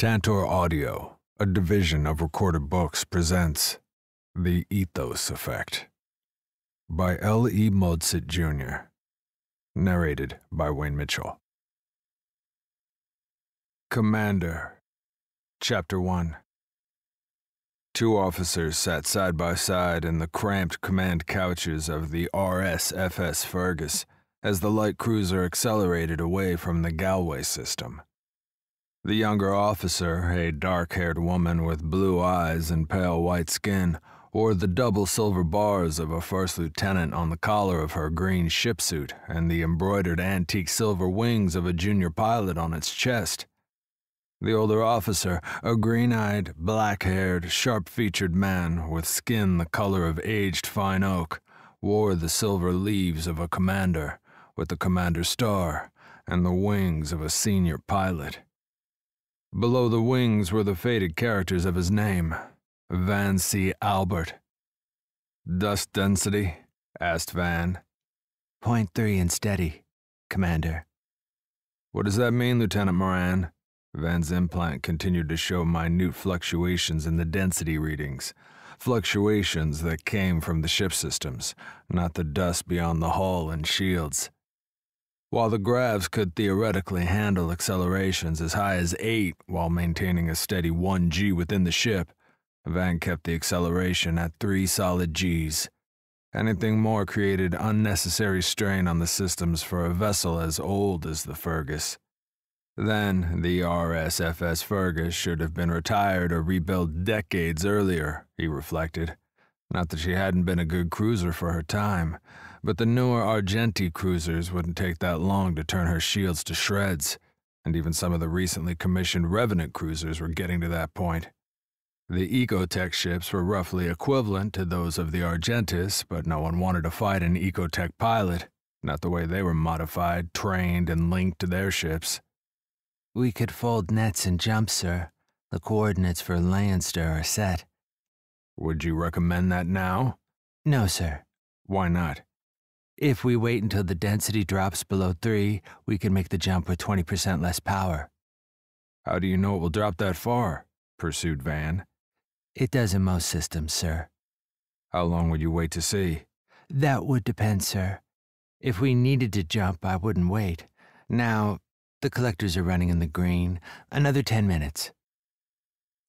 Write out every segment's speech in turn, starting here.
Tantor Audio, a division of Recorded Books, presents The Ethos Effect by L. E. Modesitt Jr., narrated by Wayne Mitchell. Commander, Chapter 1 Two officers sat side by side in the cramped command couches of the RSFS Fergus as the light cruiser accelerated away from the Galway system. The younger officer, a dark haired woman with blue eyes and pale white skin, wore the double silver bars of a first lieutenant on the collar of her green ship suit and the embroidered antique silver wings of a junior pilot on its chest. The older officer, a green eyed, black haired, sharp featured man with skin the color of aged fine oak, wore the silver leaves of a commander, with the commander's star and the wings of a senior pilot. Below the wings were the faded characters of his name, Van C. Albert. Dust density? asked Van. Point three and steady, Commander. What does that mean, Lieutenant Moran? Van's implant continued to show minute fluctuations in the density readings, fluctuations that came from the ship systems, not the dust beyond the hull and shields. While the Gravs could theoretically handle accelerations as high as 8 while maintaining a steady 1g within the ship, Van kept the acceleration at 3 solid g's. Anything more created unnecessary strain on the systems for a vessel as old as the Fergus. Then, the RSFS Fergus should have been retired or rebuilt decades earlier, he reflected. Not that she hadn't been a good cruiser for her time, but the newer Argenti cruisers wouldn't take that long to turn her shields to shreds, and even some of the recently commissioned Revenant cruisers were getting to that point. The Ecotech ships were roughly equivalent to those of the Argentis, but no one wanted to fight an Ecotech pilot, not the way they were modified, trained, and linked to their ships. We could fold nets and jump, sir. The coordinates for Leinster are set. Would you recommend that now? No, sir. Why not? If we wait until the density drops below 3, we can make the jump with 20% less power. How do you know it will drop that far? pursued Van. It does in most systems, sir. How long would you wait to see? That would depend, sir. If we needed to jump, I wouldn't wait. Now, the collectors are running in the green. Another 10 minutes.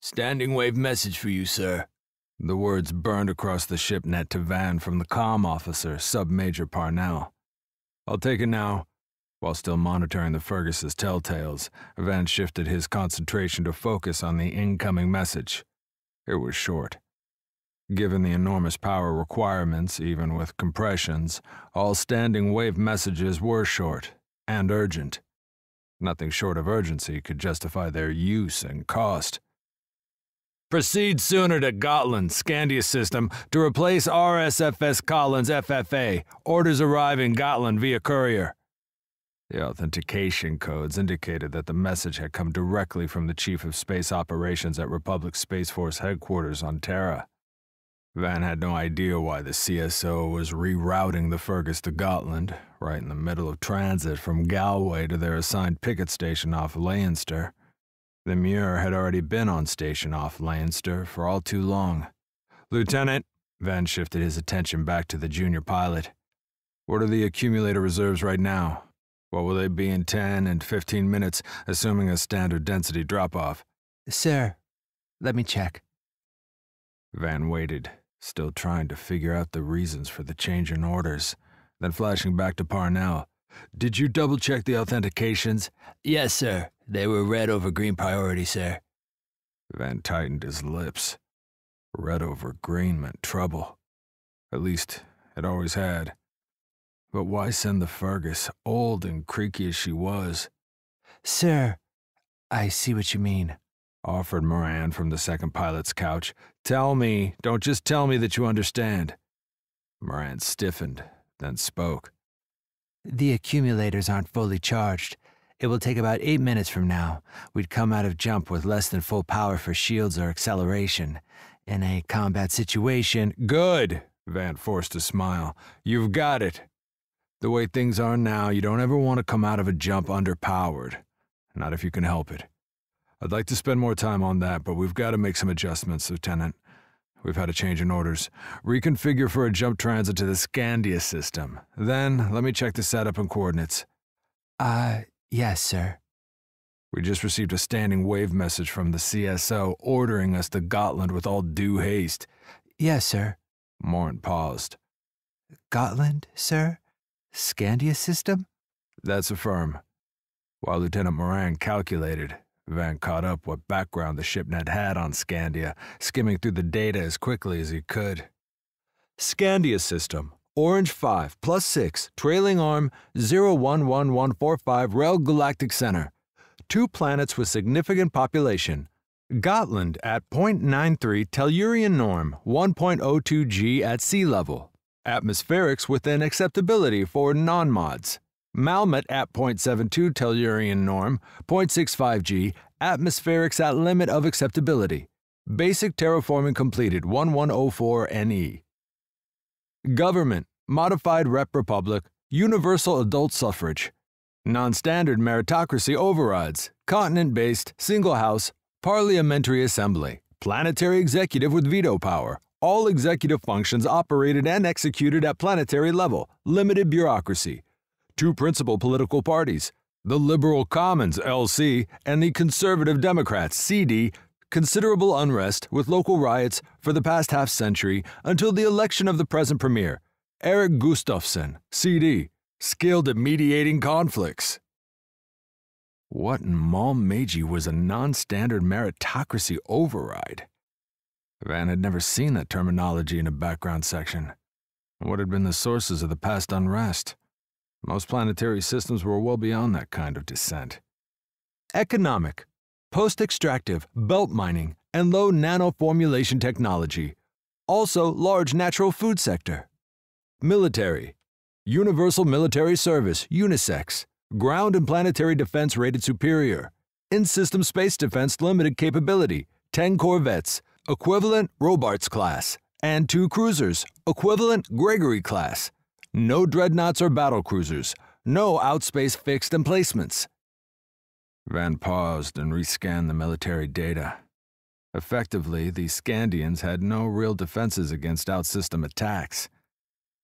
Standing wave message for you, sir. The words burned across the ship net to Van from the comm officer, Sub Major Parnell. I'll take it now. While still monitoring the Fergus's telltales, Van shifted his concentration to focus on the incoming message. It was short. Given the enormous power requirements, even with compressions, all standing wave messages were short and urgent. Nothing short of urgency could justify their use and cost. Proceed sooner to Gotland, Scandia system, to replace RSFS Collins FFA. Orders arrive in Gotland via courier. The authentication codes indicated that the message had come directly from the Chief of Space Operations at Republic Space Force headquarters on Terra. Van had no idea why the CSO was rerouting the Fergus to Gotland, right in the middle of transit from Galway to their assigned picket station off Leinster. The Muir had already been on station off Leinster for all too long. Lieutenant, Van shifted his attention back to the junior pilot. What are the accumulator reserves right now? What will they be in 10 and 15 minutes, assuming a standard density drop off? Sir, let me check. Van waited, still trying to figure out the reasons for the change in orders, then flashing back to Parnell. Did you double check the authentications? Yes, sir. They were red over green priority, sir. Van tightened his lips. Red over green meant trouble. At least, it always had. But why send the Fergus, old and creaky as she was? Sir, I see what you mean, offered Moran from the second pilot's couch. Tell me, don't just tell me that you understand. Moran stiffened, then spoke. The accumulators aren't fully charged. It will take about eight minutes from now. We'd come out of jump with less than full power for shields or acceleration. In a combat situation. Good! Van forced a smile. You've got it. The way things are now, you don't ever want to come out of a jump underpowered. Not if you can help it. I'd like to spend more time on that, but we've got to make some adjustments, Lieutenant. We've had a change in orders. Reconfigure for a jump transit to the Scandia system. Then, let me check the setup and coordinates. Uh, yes, sir. We just received a standing wave message from the CSO ordering us to Gotland with all due haste. Yes, sir. Moran paused. Gotland, sir? Scandia system? That's affirm. While Lieutenant Moran calculated, Van caught up what background the shipnet had on Scandia, skimming through the data as quickly as he could. Scandia system, Orange 5 plus 6, trailing arm 011145 Rel Galactic Center. Two planets with significant population. Gotland at 0.93 Tellurian norm, 1.02 G at sea level. Atmospherics within acceptability for non mods. Malmet at 0.72 Tellurian norm, 0.65 G, atmospherics at limit of acceptability. Basic terraforming completed 1104 NE. Government, Modified Rep Republic, Universal Adult Suffrage. Non standard meritocracy overrides, continent based, single house, parliamentary assembly, planetary executive with veto power, all executive functions operated and executed at planetary level, limited bureaucracy. Two principal political parties, the Liberal Commons LC and the Conservative Democrats CD, considerable unrest with local riots for the past half century until the election of the present premier, Eric Gustafsson, CD, skilled at mediating conflicts. What in Malmagi was a non standard meritocracy override? Van had never seen that terminology in a background section. What had been the sources of the past unrest? Most planetary systems were well beyond that kind of descent. Economic, post extractive, belt mining, and low nanoformulation technology. Also, large natural food sector. Military, Universal Military Service, UNISEX, Ground and Planetary Defense rated superior. In system space defense limited capability, 10 corvettes, equivalent Robarts class, and two cruisers, equivalent Gregory class no dreadnoughts or battle cruisers, no outspace fixed emplacements. Van paused and rescanned the military data. Effectively, the Scandians had no real defenses against outsystem attacks.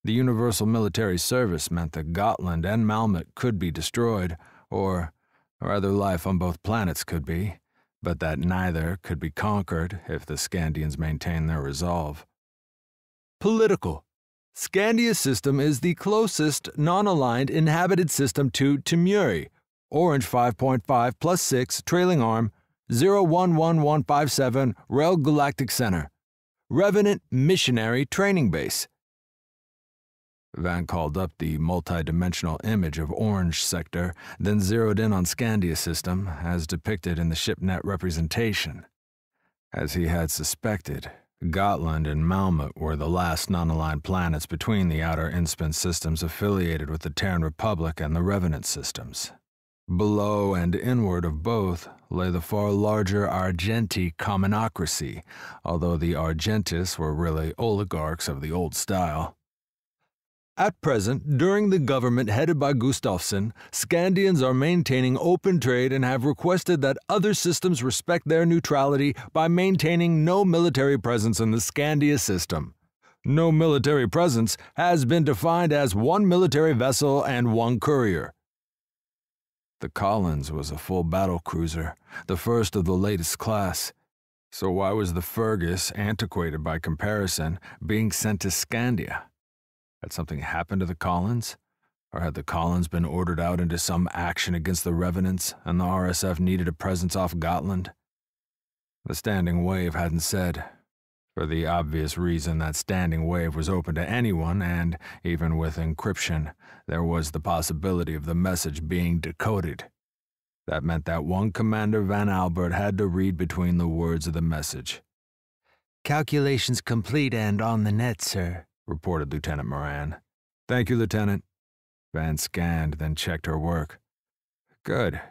The Universal Military Service meant that Gotland and Malmet could be destroyed, or rather, life on both planets could be, but that neither could be conquered if the Scandians maintained their resolve. Political. Scandia system is the closest non-aligned inhabited system to Timuri, Orange 5.5 plus 6 trailing arm 011157 Rel Galactic Center. Revenant Missionary Training Base. Van called up the multi-dimensional image of Orange Sector, then zeroed in on Scandia system, as depicted in the ShipNet representation. As he had suspected, Gotland and Malmet were the last non-aligned planets between the outer Inspin systems affiliated with the Terran Republic and the Revenant systems. Below and inward of both lay the far larger Argenti commonocracy, although the Argentis were really oligarchs of the old style. At present, during the government headed by Gustafsson, Scandians are maintaining open trade and have requested that other systems respect their neutrality by maintaining no military presence in the Scandia system. No military presence has been defined as one military vessel and one courier. The Collins was a full battle cruiser, the first of the latest class. So why was the Fergus, antiquated by comparison, being sent to Scandia? Had something happened to the Collins? Or had the Collins been ordered out into some action against the Revenants and the RSF needed a presence off Gotland? The Standing Wave hadn't said, for the obvious reason that Standing Wave was open to anyone, and, even with encryption, there was the possibility of the message being decoded. That meant that one Commander Van Albert had to read between the words of the message. Calculations complete and on the net, sir reported Lieutenant Moran. Thank you, Lieutenant. Van scanned, then checked her work. Good.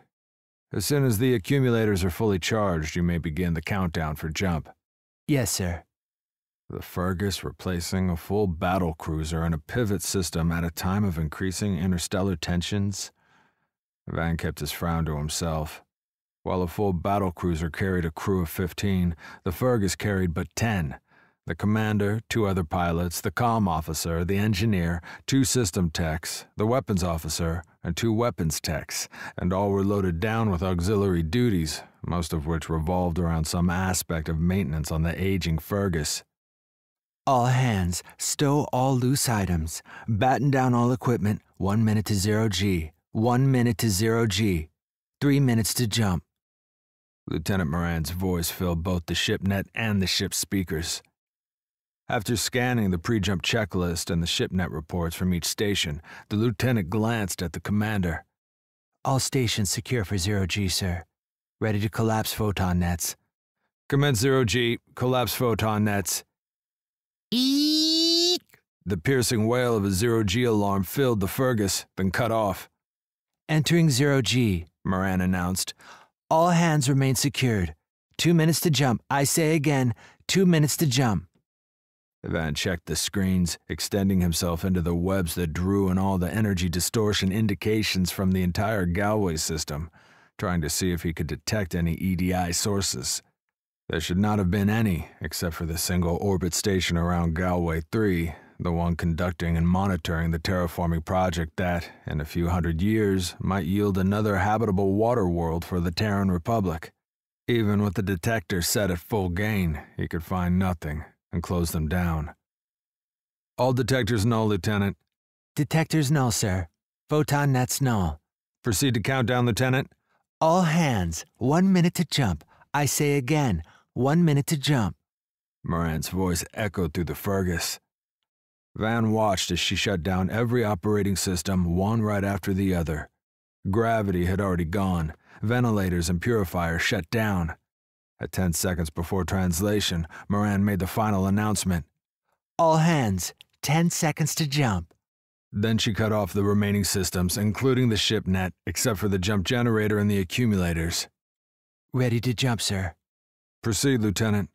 As soon as the accumulators are fully charged, you may begin the countdown for jump. Yes, sir. The Fergus replacing a full battle cruiser and a pivot system at a time of increasing interstellar tensions? Van kept his frown to himself. While a full battle cruiser carried a crew of 15, the Fergus carried but 10. The commander, two other pilots, the comm officer, the engineer, two system techs, the weapons officer, and two weapons techs, and all were loaded down with auxiliary duties, most of which revolved around some aspect of maintenance on the aging Fergus. All hands, stow all loose items, batten down all equipment, one minute to zero G, one minute to zero G, three minutes to jump. Lieutenant Moran's voice filled both the shipnet and the ship's speakers. After scanning the pre jump checklist and the shipnet reports from each station, the lieutenant glanced at the commander. All stations secure for zero G, sir. Ready to collapse photon nets. Commence zero G, collapse photon nets. Eek! The piercing wail of a zero G alarm filled the Fergus, then cut off. Entering zero G, Moran announced. All hands remain secured. Two minutes to jump. I say again, two minutes to jump. Van checked the screens, extending himself into the webs that drew in all the energy distortion indications from the entire Galway system, trying to see if he could detect any EDI sources. There should not have been any, except for the single orbit station around Galway 3, the one conducting and monitoring the terraforming project that, in a few hundred years, might yield another habitable water world for the Terran Republic. Even with the detector set at full gain, he could find nothing and close them down. All detectors null, Lieutenant. Detectors null, sir. Photon nets null. Proceed to countdown, Lieutenant. All hands, one minute to jump. I say again, one minute to jump. Moran's voice echoed through the Fergus. Van watched as she shut down every operating system, one right after the other. Gravity had already gone. Ventilators and purifiers shut down. At 10 seconds before translation, Moran made the final announcement. All hands, 10 seconds to jump. Then she cut off the remaining systems, including the ship net, except for the jump generator and the accumulators. Ready to jump, sir. Proceed, Lieutenant.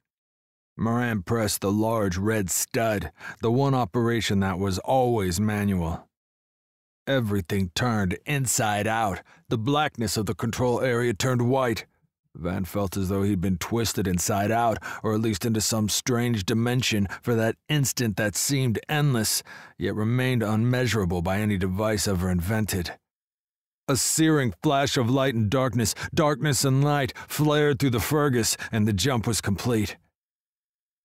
Moran pressed the large red stud, the one operation that was always manual. Everything turned inside out. The blackness of the control area turned white. Van felt as though he'd been twisted inside out, or at least into some strange dimension, for that instant that seemed endless, yet remained unmeasurable by any device ever invented. A searing flash of light and darkness, darkness and light, flared through the Fergus, and the jump was complete.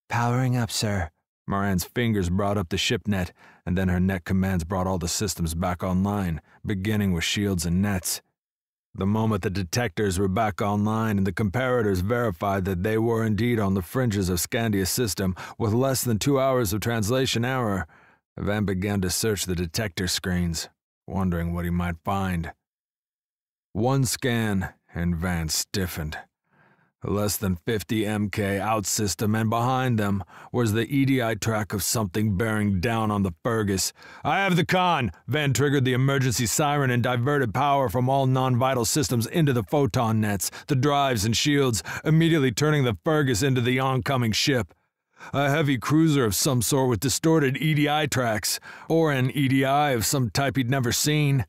Powering up, sir. Moran's fingers brought up the ship net, and then her net commands brought all the systems back online, beginning with shields and nets. The moment the detectors were back online and the comparators verified that they were indeed on the fringes of Scandia's system with less than two hours of translation error, Van began to search the detector screens, wondering what he might find. One scan, and Van stiffened. Less than 50 MK out system, and behind them was the EDI track of something bearing down on the Fergus. I have the con! Van triggered the emergency siren and diverted power from all non vital systems into the photon nets, the drives, and shields, immediately turning the Fergus into the oncoming ship. A heavy cruiser of some sort with distorted EDI tracks, or an EDI of some type he'd never seen.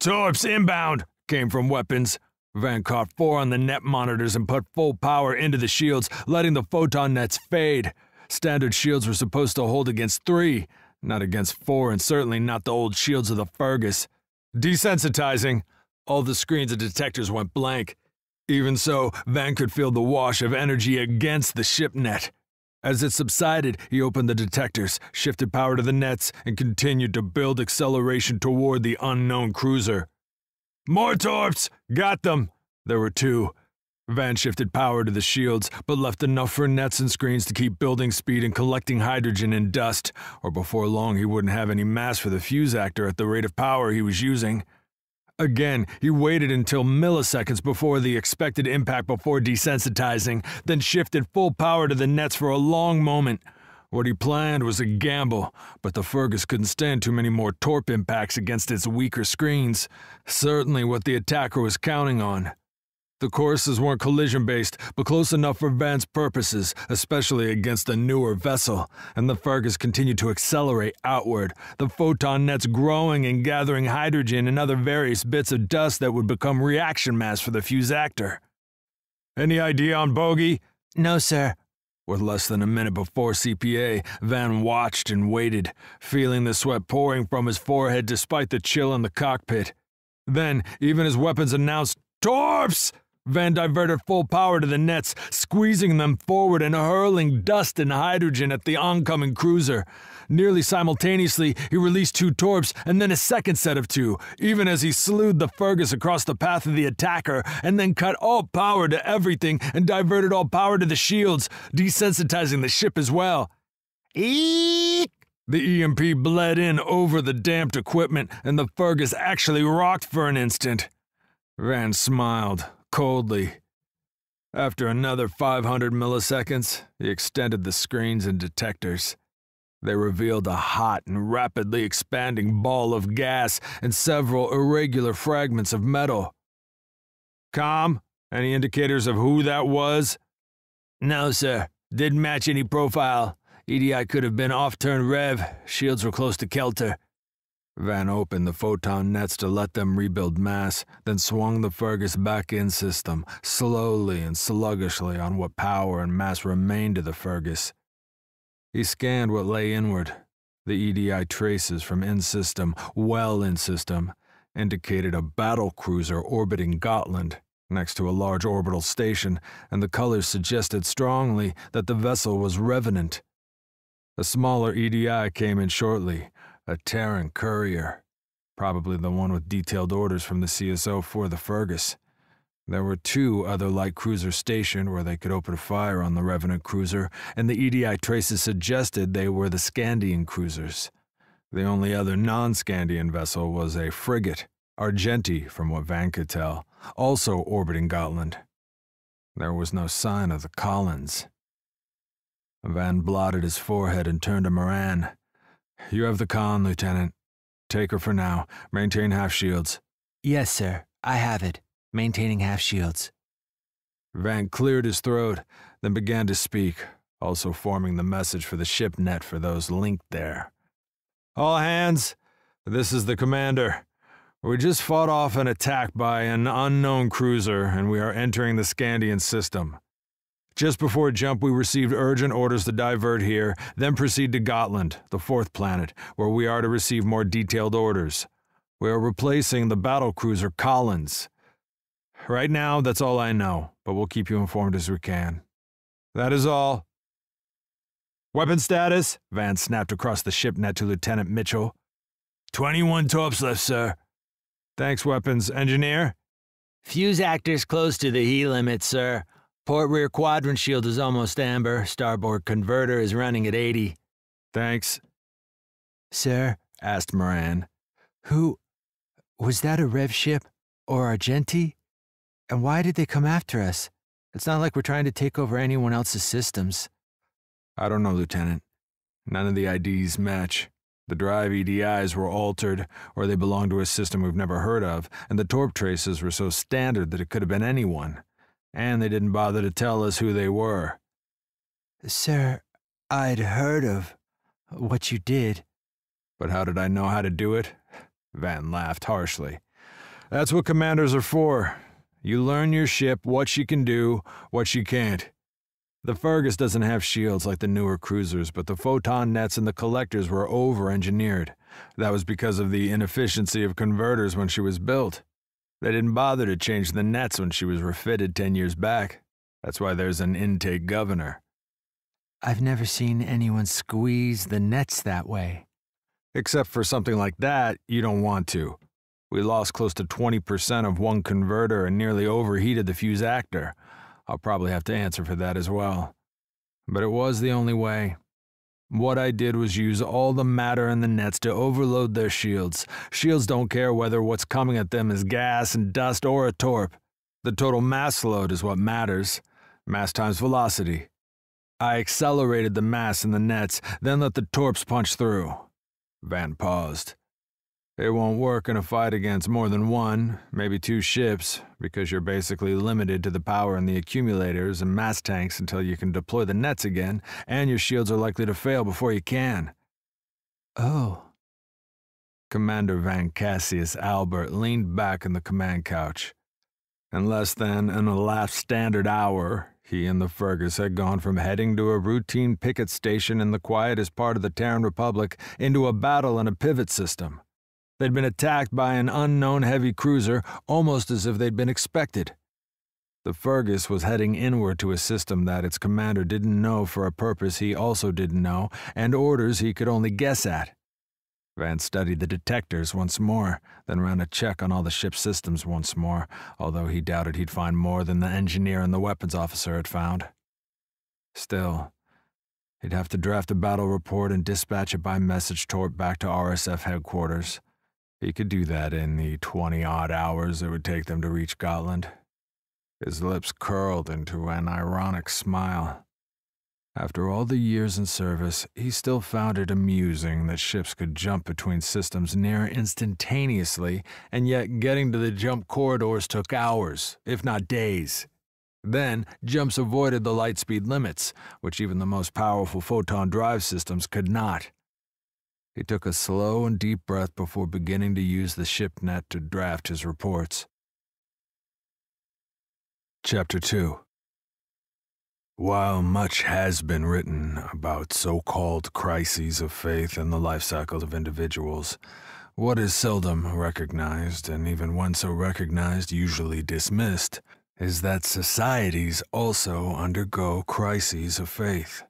Torps inbound! Came from weapons. Van caught four on the net monitors and put full power into the shields, letting the photon nets fade. Standard shields were supposed to hold against three, not against four, and certainly not the old shields of the Fergus. Desensitizing. All the screens and detectors went blank. Even so, Van could feel the wash of energy against the ship net. As it subsided, he opened the detectors, shifted power to the nets, and continued to build acceleration toward the unknown cruiser. More torps! Got them! There were two. Van shifted power to the shields, but left enough for nets and screens to keep building speed and collecting hydrogen and dust, or before long he wouldn't have any mass for the fusactor at the rate of power he was using. Again, he waited until milliseconds before the expected impact before desensitizing, then shifted full power to the nets for a long moment. What he planned was a gamble, but the Fergus couldn't stand too many more torp impacts against its weaker screens. Certainly what the attacker was counting on. The courses weren't collision based, but close enough for Van's purposes, especially against a newer vessel, and the Fergus continued to accelerate outward, the photon nets growing and gathering hydrogen and other various bits of dust that would become reaction mass for the fusactor. Any idea on bogey? No, sir. With less than a minute before CPA, Van watched and waited, feeling the sweat pouring from his forehead despite the chill in the cockpit. Then, even as weapons announced, Torps! Van diverted full power to the nets, squeezing them forward and hurling dust and hydrogen at the oncoming cruiser. Nearly simultaneously, he released two torps and then a second set of two, even as he slewed the Fergus across the path of the attacker, and then cut all power to everything and diverted all power to the shields, desensitizing the ship as well. Eek! The EMP bled in over the damped equipment, and the Fergus actually rocked for an instant. Van smiled, coldly. After another 500 milliseconds, he extended the screens and detectors. They revealed a hot and rapidly expanding ball of gas and several irregular fragments of metal. Com, any indicators of who that was? No, sir. Didn't match any profile. EDI could have been off turn rev. Shields were close to Kelter. Van opened the photon nets to let them rebuild mass, then swung the Fergus back in system, slowly and sluggishly on what power and mass remained of the Fergus. He scanned what lay inward. The EDI traces from in system, well in system, indicated a battle cruiser orbiting Gotland, next to a large orbital station, and the colors suggested strongly that the vessel was Revenant. A smaller EDI came in shortly, a Terran courier. Probably the one with detailed orders from the CSO for the Fergus. There were two other light cruisers stationed where they could open fire on the Revenant cruiser, and the EDI traces suggested they were the Scandian cruisers. The only other non Scandian vessel was a frigate, Argenti, from what Van could tell, also orbiting Gotland. There was no sign of the Collins. Van blotted his forehead and turned to Moran. You have the con, Lieutenant. Take her for now. Maintain half shields. Yes, sir. I have it. Maintaining half shields. Van cleared his throat, then began to speak, also forming the message for the ship net for those linked there. All hands, this is the commander. We just fought off an attack by an unknown cruiser, and we are entering the Scandian system. Just before jump, we received urgent orders to divert here, then proceed to Gotland, the fourth planet, where we are to receive more detailed orders. We are replacing the battle cruiser Collins. Right now, that's all I know, but we'll keep you informed as we can. That is all. Weapon status? Van snapped across the ship net to Lieutenant Mitchell. 21 torps left, sir. Thanks, weapons. Engineer? Fusactors close to the heat limit, sir. Port rear quadrant shield is almost amber. Starboard converter is running at 80. Thanks. Sir? asked Moran. Who. Was that a Rev ship? Or Argenti? And why did they come after us? It's not like we're trying to take over anyone else's systems. I don't know, Lieutenant. None of the IDs match. The drive EDIs were altered, or they belonged to a system we've never heard of, and the torp traces were so standard that it could have been anyone. And they didn't bother to tell us who they were. Sir, I'd heard of what you did. But how did I know how to do it? Van laughed harshly. That's what commanders are for. You learn your ship, what she can do, what she can't. The Fergus doesn't have shields like the newer cruisers, but the photon nets and the collectors were over engineered. That was because of the inefficiency of converters when she was built. They didn't bother to change the nets when she was refitted 10 years back. That's why there's an intake governor. I've never seen anyone squeeze the nets that way. Except for something like that, you don't want to. We lost close to 20% of one converter and nearly overheated the fusactor. I'll probably have to answer for that as well. But it was the only way. What I did was use all the matter in the nets to overload their shields. Shields don't care whether what's coming at them is gas and dust or a torp. The total mass load is what matters. Mass times velocity. I accelerated the mass in the nets, then let the torps punch through. Van paused. It won't work in a fight against more than one, maybe two ships, because you're basically limited to the power in the accumulators and mass tanks until you can deploy the nets again, and your shields are likely to fail before you can. Oh. Commander Van Cassius Albert leaned back in the command couch. In less than an elapsed standard hour, he and the Fergus had gone from heading to a routine picket station in the quietest part of the Terran Republic into a battle in a pivot system. They'd been attacked by an unknown heavy cruiser almost as if they'd been expected. The Fergus was heading inward to a system that its commander didn't know for a purpose he also didn't know, and orders he could only guess at. Van studied the detectors once more, then ran a check on all the ship's systems once more, although he doubted he'd find more than the engineer and the weapons officer had found. Still, he'd have to draft a battle report and dispatch it by message torp back to RSF headquarters. He could do that in the 20 odd hours it would take them to reach Gotland. His lips curled into an ironic smile. After all the years in service, he still found it amusing that ships could jump between systems near instantaneously, and yet getting to the jump corridors took hours, if not days. Then, jumps avoided the light speed limits, which even the most powerful photon drive systems could not. He took a slow and deep breath before beginning to use the shipnet to draft his reports. Chapter 2 While much has been written about so called crises of faith in the life cycle of individuals, what is seldom recognized, and even when so recognized, usually dismissed, is that societies also undergo crises of faith.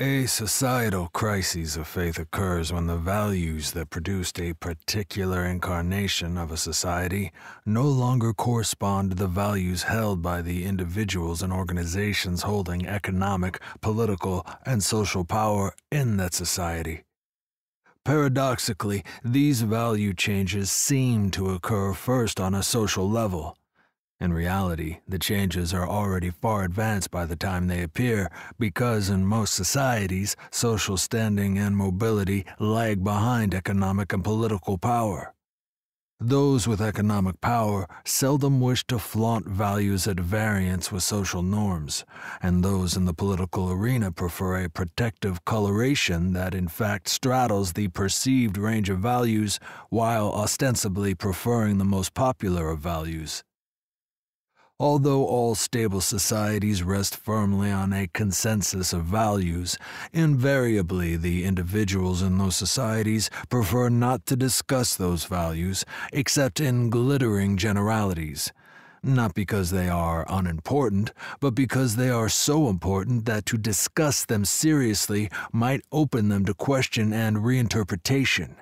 A societal crisis of faith occurs when the values that produced a particular incarnation of a society no longer correspond to the values held by the individuals and organizations holding economic, political, and social power in that society. Paradoxically, these value changes seem to occur first on a social level in reality, the changes are already far advanced by the time they appear, because in most societies, social standing and mobility lag behind economic and political power. Those with economic power seldom wish to flaunt values at variance with social norms, and those in the political arena prefer a protective coloration that in fact straddles the perceived range of values while ostensibly preferring the most popular of values. Although all stable societies rest firmly on a consensus of values, invariably the individuals in those societies prefer not to discuss those values except in glittering generalities. Not because they are unimportant, but because they are so important that to discuss them seriously might open them to question and reinterpretation.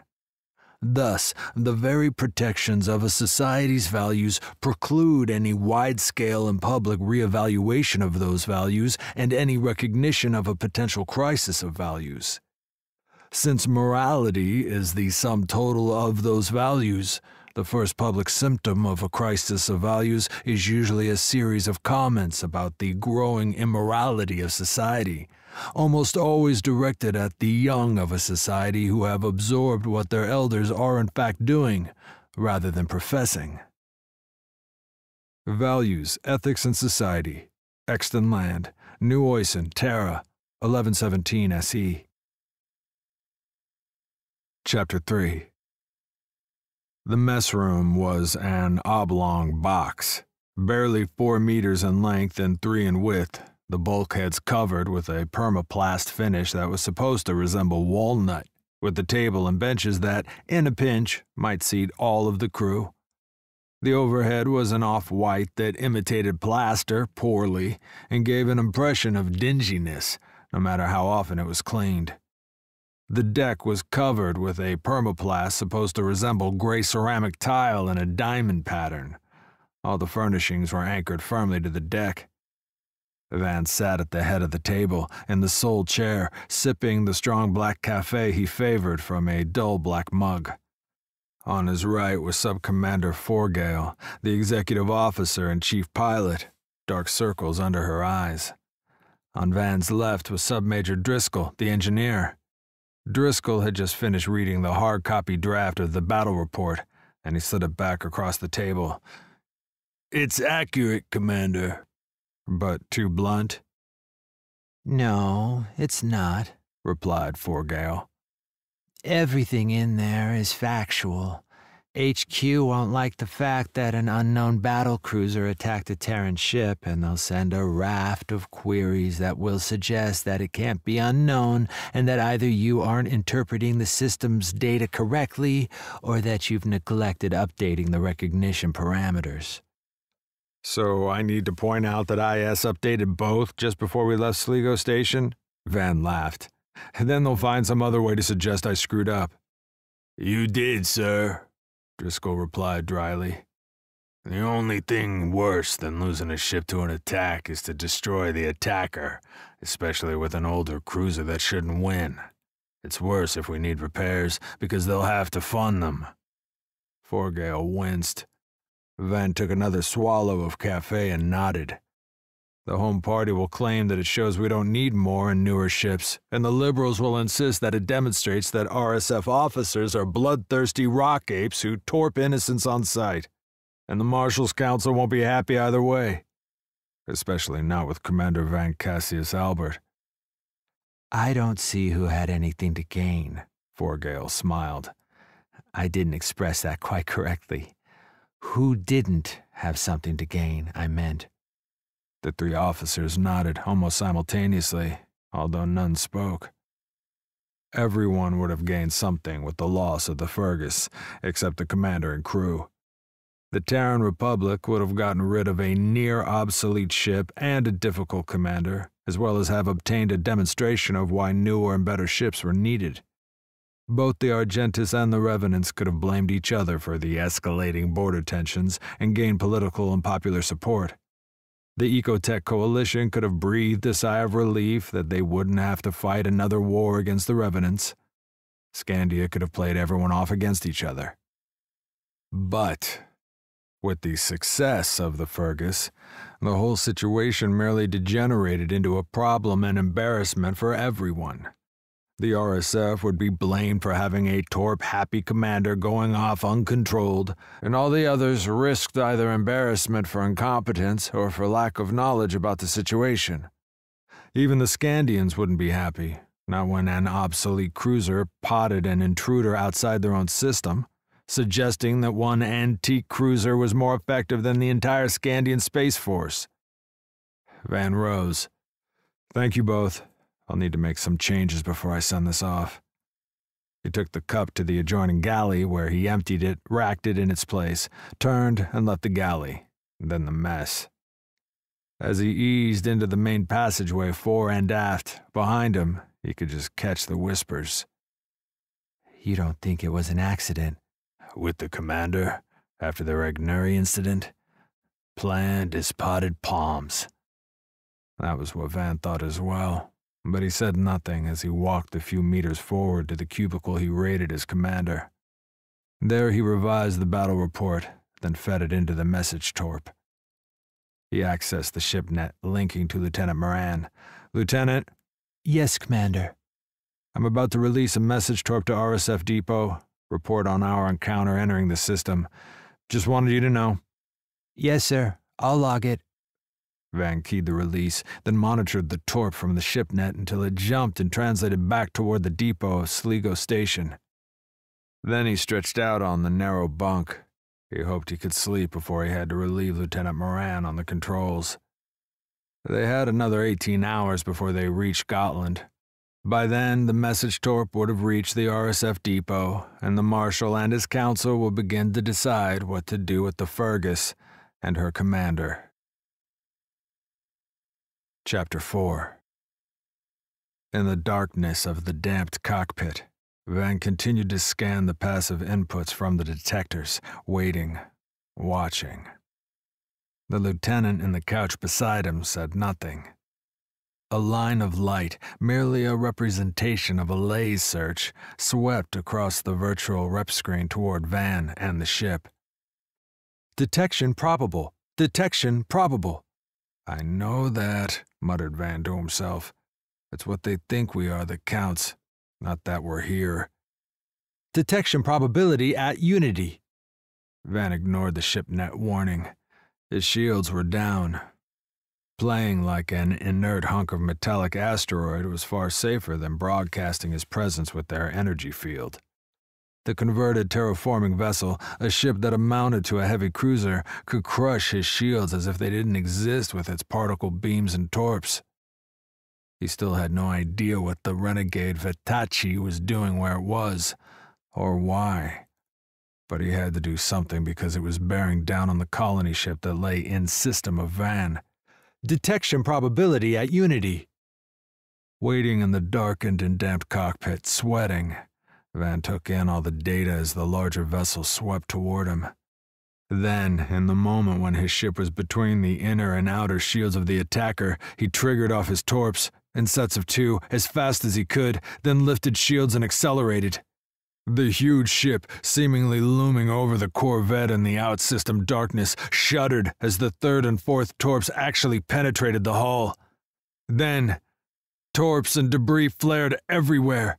Thus, the very protections of a society's values preclude any wide scale and public reevaluation of those values and any recognition of a potential crisis of values. Since morality is the sum total of those values, the first public symptom of a crisis of values is usually a series of comments about the growing immorality of society almost always directed at the young of a society who have absorbed what their elders are in fact doing, rather than professing. Values, Ethics, and Society, Exton Land, New Oisin, Terra, 1117 SE. Chapter 3 The mess room was an oblong box, barely four meters in length and three in width, the bulkheads covered with a permaplast finish that was supposed to resemble walnut, with the table and benches that, in a pinch, might seat all of the crew. The overhead was an off white that imitated plaster poorly and gave an impression of dinginess, no matter how often it was cleaned. The deck was covered with a permaplast supposed to resemble gray ceramic tile in a diamond pattern. All the furnishings were anchored firmly to the deck, Van sat at the head of the table, in the sole chair, sipping the strong black cafe he favored from a dull black mug. On his right was Sub Commander Forgale, the executive officer and chief pilot, dark circles under her eyes. On Van's left was Sub Major Driscoll, the engineer. Driscoll had just finished reading the hard copy draft of the battle report, and he slid it back across the table. It's accurate, Commander. But too blunt? No, it's not, replied Forgale. Everything in there is factual. HQ won't like the fact that an unknown battle cruiser attacked a Terran ship, and they'll send a raft of queries that will suggest that it can't be unknown and that either you aren't interpreting the system's data correctly or that you've neglected updating the recognition parameters. So I need to point out that IS updated both just before we left Sligo Station? Van laughed. And then they'll find some other way to suggest I screwed up. You did, sir, Driscoll replied dryly. The only thing worse than losing a ship to an attack is to destroy the attacker, especially with an older cruiser that shouldn't win. It's worse if we need repairs, because they'll have to fund them. Forgale winced. Van took another swallow of cafe and nodded. The home party will claim that it shows we don't need more and newer ships, and the liberals will insist that it demonstrates that RSF officers are bloodthirsty rock apes who torp innocents on sight. And the Marshal's Council won't be happy either way. Especially not with Commander Van Cassius Albert. I don't see who had anything to gain, Forgale smiled. I didn't express that quite correctly. Who didn't have something to gain, I meant. The three officers nodded almost simultaneously, although none spoke. Everyone would have gained something with the loss of the Fergus, except the commander and crew. The Terran Republic would have gotten rid of a near obsolete ship and a difficult commander, as well as have obtained a demonstration of why newer and better ships were needed. Both the Argentis and the Revenants could have blamed each other for the escalating border tensions and gained political and popular support. The Ecotech Coalition could have breathed a sigh of relief that they wouldn't have to fight another war against the Revenants. Scandia could have played everyone off against each other. But, with the success of the Fergus, the whole situation merely degenerated into a problem and embarrassment for everyone. The RSF would be blamed for having a torp happy commander going off uncontrolled, and all the others risked either embarrassment for incompetence or for lack of knowledge about the situation. Even the Scandians wouldn't be happy, not when an obsolete cruiser potted an intruder outside their own system, suggesting that one antique cruiser was more effective than the entire Scandian Space Force. Van rose. Thank you both. I'll need to make some changes before I send this off. He took the cup to the adjoining galley where he emptied it, racked it in its place, turned and left the galley, then the mess. As he eased into the main passageway fore and aft, behind him, he could just catch the whispers. You don't think it was an accident? With the commander, after the Regnuri incident? Planned as potted palms. That was what Van thought as well but he said nothing as he walked a few meters forward to the cubicle he rated as commander. There he revised the battle report, then fed it into the message torp. He accessed the ship net linking to Lieutenant Moran. Lieutenant? Yes, Commander. I'm about to release a message torp to RSF Depot. Report on our encounter entering the system. Just wanted you to know. Yes, sir. I'll log it. Van keyed the release, then monitored the torp from the ship net until it jumped and translated back toward the depot of Sligo Station. Then he stretched out on the narrow bunk. He hoped he could sleep before he had to relieve Lieutenant Moran on the controls. They had another 18 hours before they reached Gotland. By then, the message torp would have reached the RSF depot, and the Marshal and his council would begin to decide what to do with the Fergus and her commander. Chapter 4 In the darkness of the damped cockpit, Van continued to scan the passive inputs from the detectors, waiting, watching. The lieutenant in the couch beside him said nothing. A line of light, merely a representation of a lay search, swept across the virtual rep screen toward Van and the ship. Detection probable. Detection probable. I know that, muttered Van to himself. It's what they think we are that counts. Not that we're here. Detection probability at Unity. Van ignored the shipnet warning. His shields were down. Playing like an inert hunk of metallic asteroid was far safer than broadcasting his presence with their energy field. The converted terraforming vessel, a ship that amounted to a heavy cruiser, could crush his shields as if they didn't exist with its particle beams and torps. He still had no idea what the renegade Vitachi was doing where it was, or why. But he had to do something because it was bearing down on the colony ship that lay in system of Van. Detection probability at Unity. Waiting in the darkened and damp cockpit, sweating, Van took in all the data as the larger vessel swept toward him. Then, in the moment when his ship was between the inner and outer shields of the attacker, he triggered off his torps, in sets of two, as fast as he could, then lifted shields and accelerated. The huge ship, seemingly looming over the Corvette in the out-system darkness, shuddered as the third and fourth torps actually penetrated the hull. Then, torps and debris flared everywhere.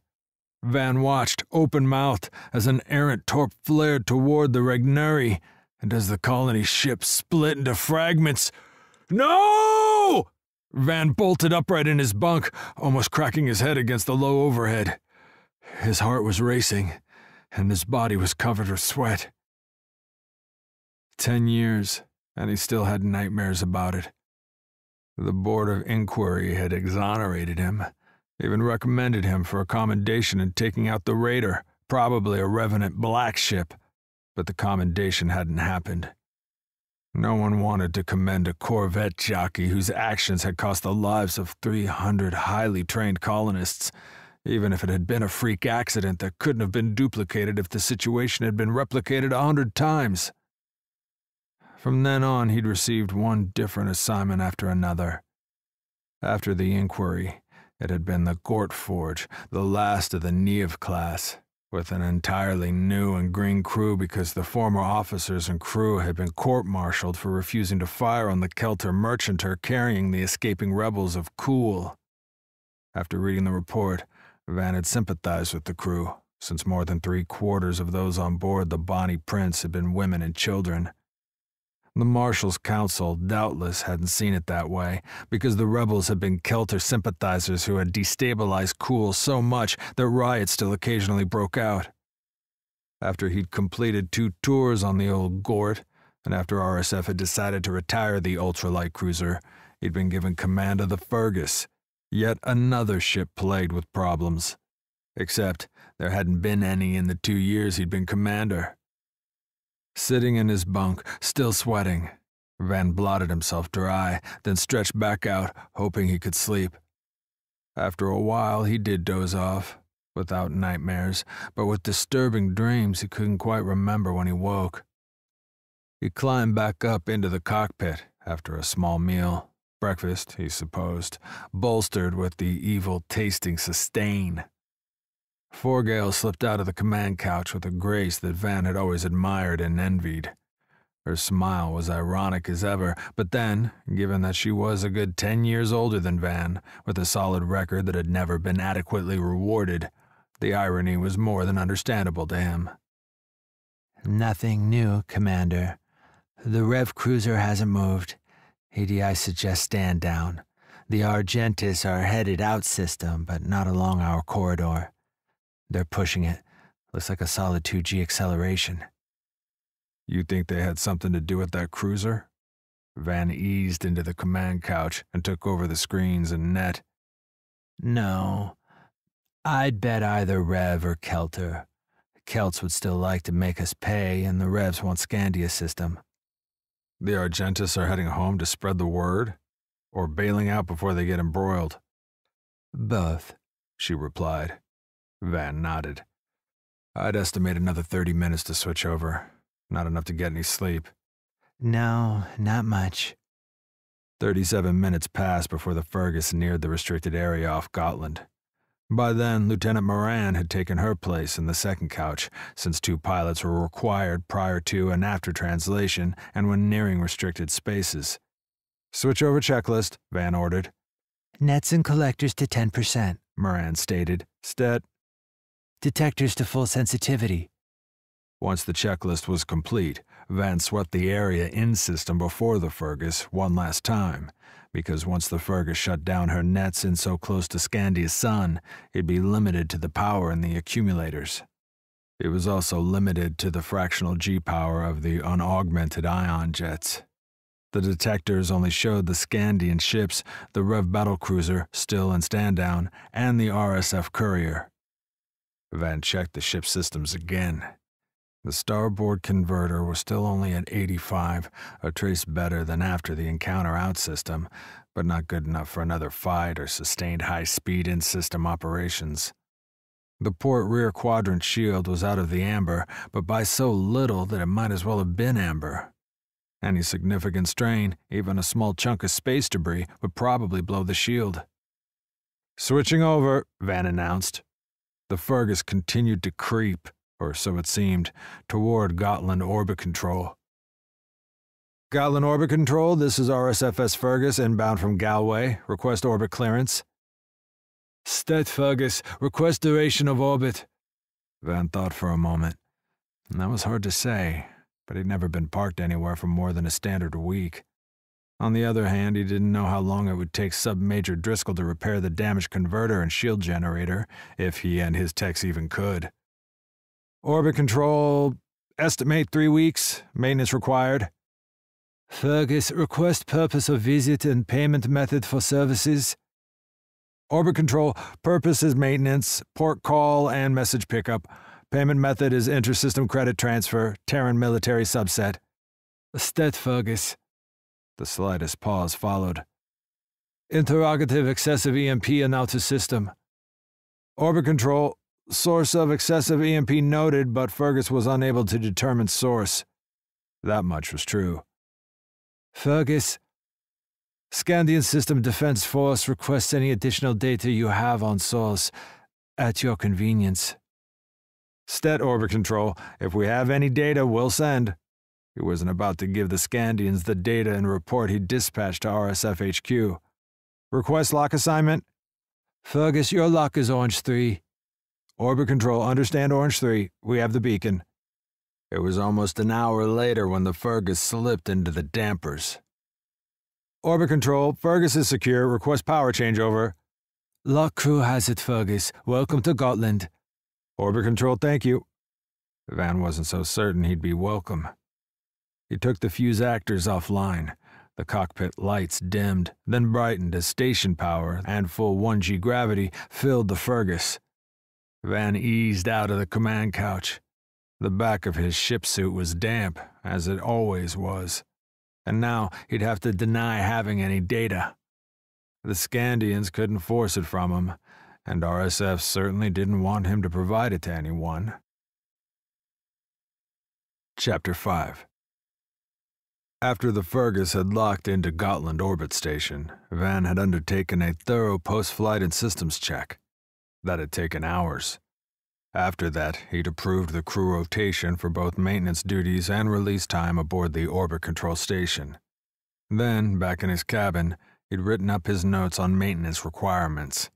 Van watched, open-mouthed, as an errant torp flared toward the Regnari, and as the colony ship split into fragments. No! Van bolted upright in his bunk, almost cracking his head against the low overhead. His heart was racing, and his body was covered with sweat. Ten years, and he still had nightmares about it. The Board of Inquiry had exonerated him, even recommended him for a commendation in taking out the raider, probably a revenant black ship, but the commendation hadn't happened. No one wanted to commend a Corvette jockey whose actions had cost the lives of 300 highly trained colonists, even if it had been a freak accident that couldn't have been duplicated if the situation had been replicated a hundred times. From then on, he'd received one different assignment after another. After the inquiry, it had been the Gort Forge, the last of the Neve class, with an entirely new and green crew because the former officers and crew had been court-martialed for refusing to fire on the Kelter merchanter carrying the escaping rebels of Cool. After reading the report, Van had sympathized with the crew, since more than three quarters of those on board the Bonnie Prince had been women and children. The Marshal's Council doubtless hadn't seen it that way, because the rebels had been Kelter sympathizers who had destabilized Cool so much that riots still occasionally broke out. After he'd completed two tours on the old Gort, and after RSF had decided to retire the ultralight cruiser, he'd been given command of the Fergus, yet another ship plagued with problems. Except there hadn't been any in the two years he'd been commander. Sitting in his bunk, still sweating, Van blotted himself dry, then stretched back out, hoping he could sleep. After a while, he did doze off, without nightmares, but with disturbing dreams he couldn't quite remember when he woke. He climbed back up into the cockpit after a small meal, breakfast, he supposed, bolstered with the evil tasting sustain Forgale slipped out of the command couch with a grace that Van had always admired and envied. Her smile was ironic as ever, but then, given that she was a good ten years older than Van, with a solid record that had never been adequately rewarded, the irony was more than understandable to him. Nothing new, Commander. The Rev cruiser hasn't moved. ADI suggests stand down. The Argentis are headed out system, but not along our corridor. They're pushing it. Looks like a solid 2G acceleration. You think they had something to do with that cruiser? Van eased into the command couch and took over the screens and net. No. I'd bet either Rev or Kelter. Celts would still like to make us pay, and the Revs want Scandia system. The Argentis are heading home to spread the word? Or bailing out before they get embroiled? Both, she replied. Van nodded. I'd estimate another 30 minutes to switch over. Not enough to get any sleep. No, not much. 37 minutes passed before the Fergus neared the restricted area off Gotland. By then, Lieutenant Moran had taken her place in the second couch, since two pilots were required prior to and after translation and when nearing restricted spaces. Switch over checklist, Van ordered. Nets and collectors to 10%, Moran stated. Stet, Detectors to full sensitivity. Once the checklist was complete, Van swept the area in system before the Fergus one last time, because once the Fergus shut down her nets in so close to Scandia's sun, it'd be limited to the power in the accumulators. It was also limited to the fractional G power of the unaugmented ion jets. The detectors only showed the Scandian ships, the Rev battlecruiser, still in stand down, and the RSF courier. Van checked the ship's systems again. The starboard converter was still only at 85, a trace better than after the encounter out system, but not good enough for another fight or sustained high speed in system operations. The port rear quadrant shield was out of the amber, but by so little that it might as well have been amber. Any significant strain, even a small chunk of space debris, would probably blow the shield. Switching over, Van announced. The Fergus continued to creep, or so it seemed, toward Gotland Orbit Control. Gotland Orbit Control, this is RSFS Fergus inbound from Galway. Request orbit clearance. Stet Fergus, request duration of orbit. Van thought for a moment. That was hard to say, but he'd never been parked anywhere for more than a standard week. On the other hand, he didn't know how long it would take Sub Major Driscoll to repair the damaged converter and shield generator, if he and his techs even could. Orbit control, estimate three weeks, maintenance required. Fergus, request purpose of visit and payment method for services. Orbit control, purpose is maintenance, port call, and message pickup. Payment method is intersystem credit transfer, Terran military subset. Stet Fergus. The slightest pause followed. Interrogative excessive EMP and outer system. Orbit control, source of excessive EMP noted, but Fergus was unable to determine source. That much was true. Fergus, Scandian System Defense Force requests any additional data you have on source at your convenience. Stet Orbit Control, if we have any data, we'll send. He wasn't about to give the Scandians the data and report he'd dispatched to RSF HQ. Request lock assignment? Fergus, your lock is Orange 3. Orbit Control, understand Orange 3. We have the beacon. It was almost an hour later when the Fergus slipped into the dampers. Orbit Control, Fergus is secure. Request power changeover. Lock crew has it, Fergus. Welcome to Gotland. Orbit Control, thank you. Van wasn't so certain he'd be welcome. He took the fusactors offline. The cockpit lights dimmed, then brightened as station power and full 1G gravity filled the Fergus. Van eased out of the command couch. The back of his ship suit was damp, as it always was, and now he'd have to deny having any data. The Scandians couldn't force it from him, and RSF certainly didn't want him to provide it to anyone. Chapter 5 After the Fergus had locked into Gotland Orbit Station, Van had undertaken a thorough post flight and systems check. That had taken hours. After that, he'd approved the crew rotation for both maintenance duties and release time aboard the orbit control station. Then, back in his cabin, he'd written up his notes on maintenance requirements.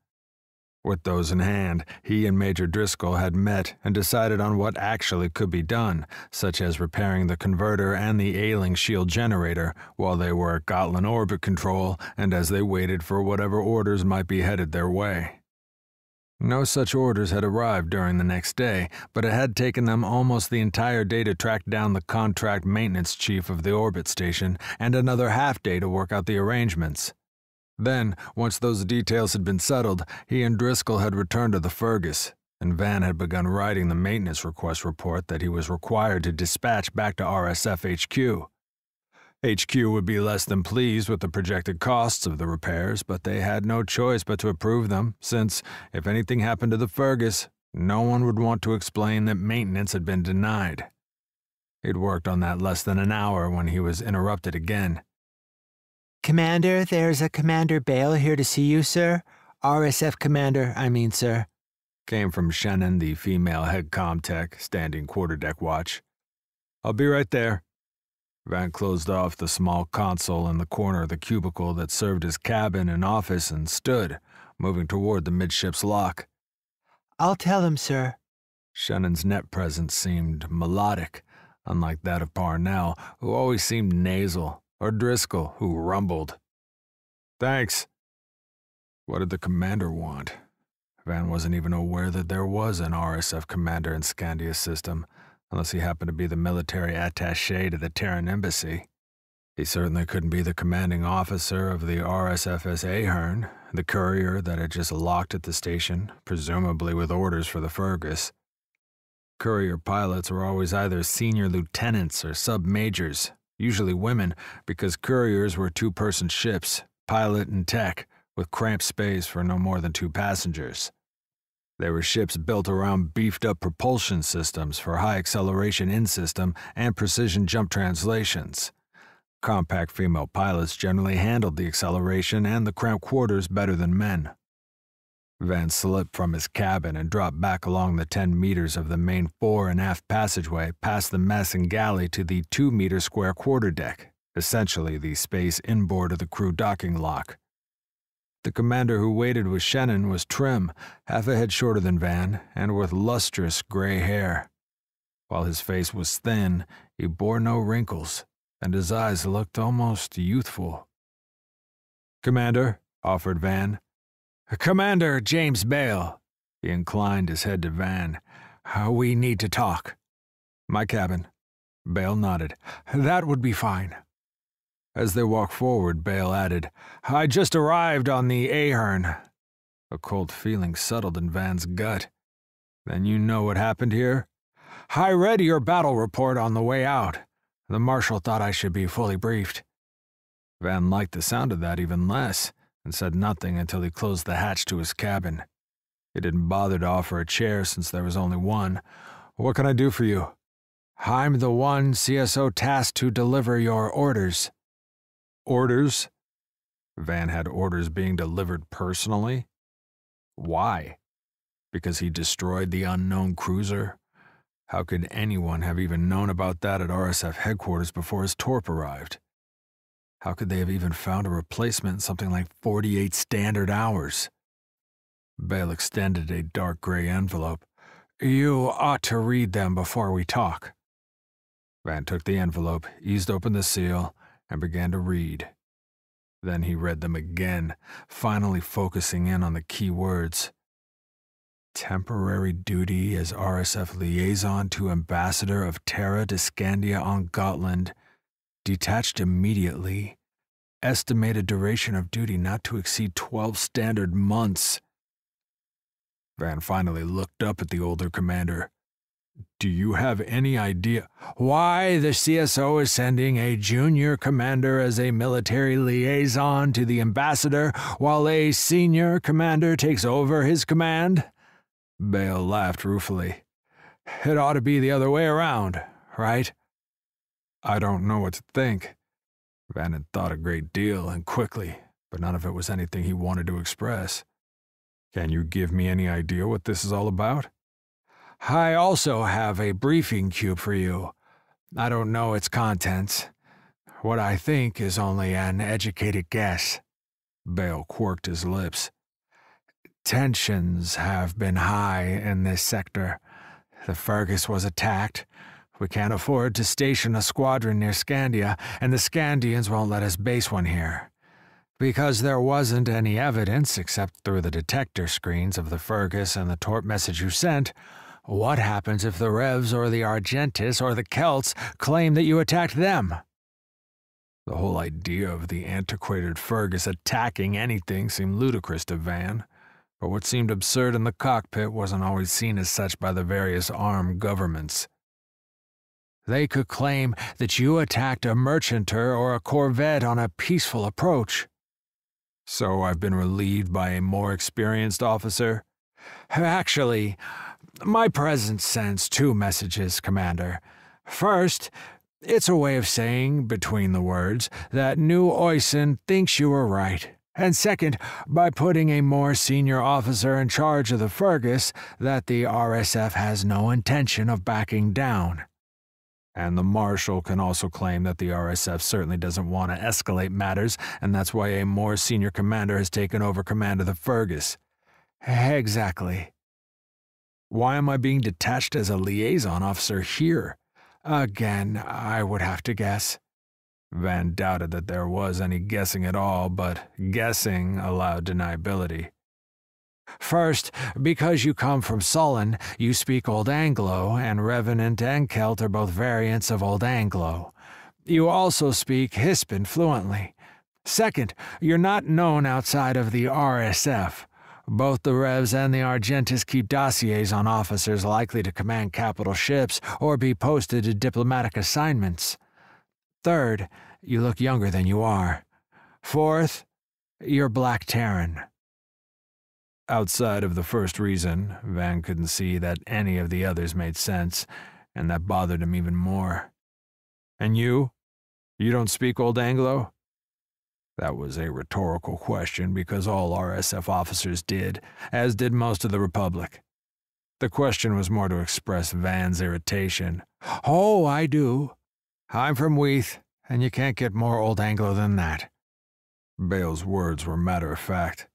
With those in hand, he and Major Driscoll had met and decided on what actually could be done, such as repairing the converter and the ailing shield generator while they were at Gotland orbit control and as they waited for whatever orders might be headed their way. No such orders had arrived during the next day, but it had taken them almost the entire day to track down the contract maintenance chief of the orbit station and another half day to work out the arrangements. Then, once those details had been settled, he and Driscoll had returned to the Fergus, and Van had begun writing the maintenance request report that he was required to dispatch back to RSF HQ. HQ would be less than pleased with the projected costs of the repairs, but they had no choice but to approve them, since, if anything happened to the Fergus, no one would want to explain that maintenance had been denied. He'd worked on that less than an hour when he was interrupted again. Commander, there's a Commander Bale here to see you, sir. RSF Commander, I mean, sir. Came from Shannon, the female head comtech, standing quarterdeck watch. I'll be right there. Van closed off the small console in the corner of the cubicle that served as cabin and office and stood, moving toward the midship's lock. I'll tell him, sir. Shannon's net presence seemed melodic, unlike that of Parnell, who always seemed nasal, or Driscoll, who rumbled. Thanks. What did the commander want? Van wasn't even aware that there was an RSF commander in Scandia's system, unless he happened to be the military attaché to the Terran embassy. He certainly couldn't be the commanding officer of the RSFS Ahern, the courier that had just locked at the station, presumably with orders for the Fergus. Courier pilots were always either senior lieutenants or sub majors, usually women, because couriers were two person ships, pilot and tech, with cramped space for no more than two passengers. They were ships built around beefed up propulsion systems for high acceleration in system and precision jump translations. Compact female pilots generally handled the acceleration and the cramped quarters better than men. Van slipped from his cabin and dropped back along the 10 meters of the main fore and aft passageway past the mess and galley to the 2 meter square quarterdeck, essentially the space inboard of the crew docking lock. The commander who waited with Shannon was trim, half a head shorter than Van, and with lustrous gray hair. While his face was thin, he bore no wrinkles, and his eyes looked almost youthful. Commander, offered Van, Commander James Bale. He inclined his head to Van. Uh, we need to talk. My cabin. Bale nodded. That would be fine. As they walked forward, Bale added, I just arrived on the Ahern. A cold feeling settled in Van's gut. Then you know what happened here? I read your battle report on the way out. The Marshal thought I should be fully briefed. Van liked the sound of that even less and said nothing until he closed the hatch to his cabin. He didn't bother to offer a chair since there was only one. What can I do for you? I'm the one CSO tasked to deliver your orders. Orders? Van had orders being delivered personally? Why? Because he destroyed the unknown cruiser? How could anyone have even known about that at RSF headquarters before his torp arrived? How could they have even found a replacement in something like 48 standard hours? Bale extended a dark gray envelope. You ought to read them before we talk. Van took the envelope, eased open the seal, and began to read. Then he read them again, finally focusing in on the key words. Temporary duty as RSF liaison to Ambassador of Terra to Scandia on Gotland detached immediately, estimated duration of duty not to exceed 12 standard months. Van finally looked up at the older commander. Do you have any idea why the CSO is sending a junior commander as a military liaison to the ambassador while a senior commander takes over his command? Bale laughed ruefully. It ought to be the other way around, right? I don't know what to think. Had thought a great deal and quickly, but none of it was anything he wanted to express. Can you give me any idea what this is all about? I also have a briefing cube for you. I don't know its contents. What I think is only an educated guess. Bale quirked his lips. Tensions have been high in this sector. The Fergus was attacked, we can't afford to station a squadron near Scandia, and the Scandians won't let us base one here. Because there wasn't any evidence, except through the detector screens of the Fergus and the torp message you sent, what happens if the Revs or the Argentis or the Celts claim that you attacked them? The whole idea of the antiquated Fergus attacking anything seemed ludicrous to Van, but what seemed absurd in the cockpit wasn't always seen as such by the various armed governments. They could claim that you attacked a merchanter or a corvette on a peaceful approach. So I've been relieved by a more experienced officer? Actually, my presence sends two messages, Commander. First, it's a way of saying, between the words, that New Oisin thinks you were right. And second, by putting a more senior officer in charge of the Fergus, that the RSF has no intention of backing down. And the Marshal can also claim that the RSF certainly doesn't want to escalate matters, and that's why a more senior commander has taken over command of the Fergus. Exactly. Why am I being detached as a liaison officer here? Again, I would have to guess. Van doubted that there was any guessing at all, but guessing allowed deniability. First, because you come from Sullen, you speak Old Anglo, and Revenant and Celt are both variants of Old Anglo. You also speak Hispan fluently. Second, you're not known outside of the RSF. Both the Revs and the Argentis keep dossiers on officers likely to command capital ships or be posted to diplomatic assignments. Third, you look younger than you are. Fourth, you're Black Terran. Outside of the first reason, Van couldn't see that any of the others made sense, and that bothered him even more. And you? You don't speak Old Anglo? That was a rhetorical question because all RSF officers did, as did most of the Republic. The question was more to express Van's irritation. Oh, I do. I'm from Weath, and you can't get more Old Anglo than that. Bale's words were matter of fact.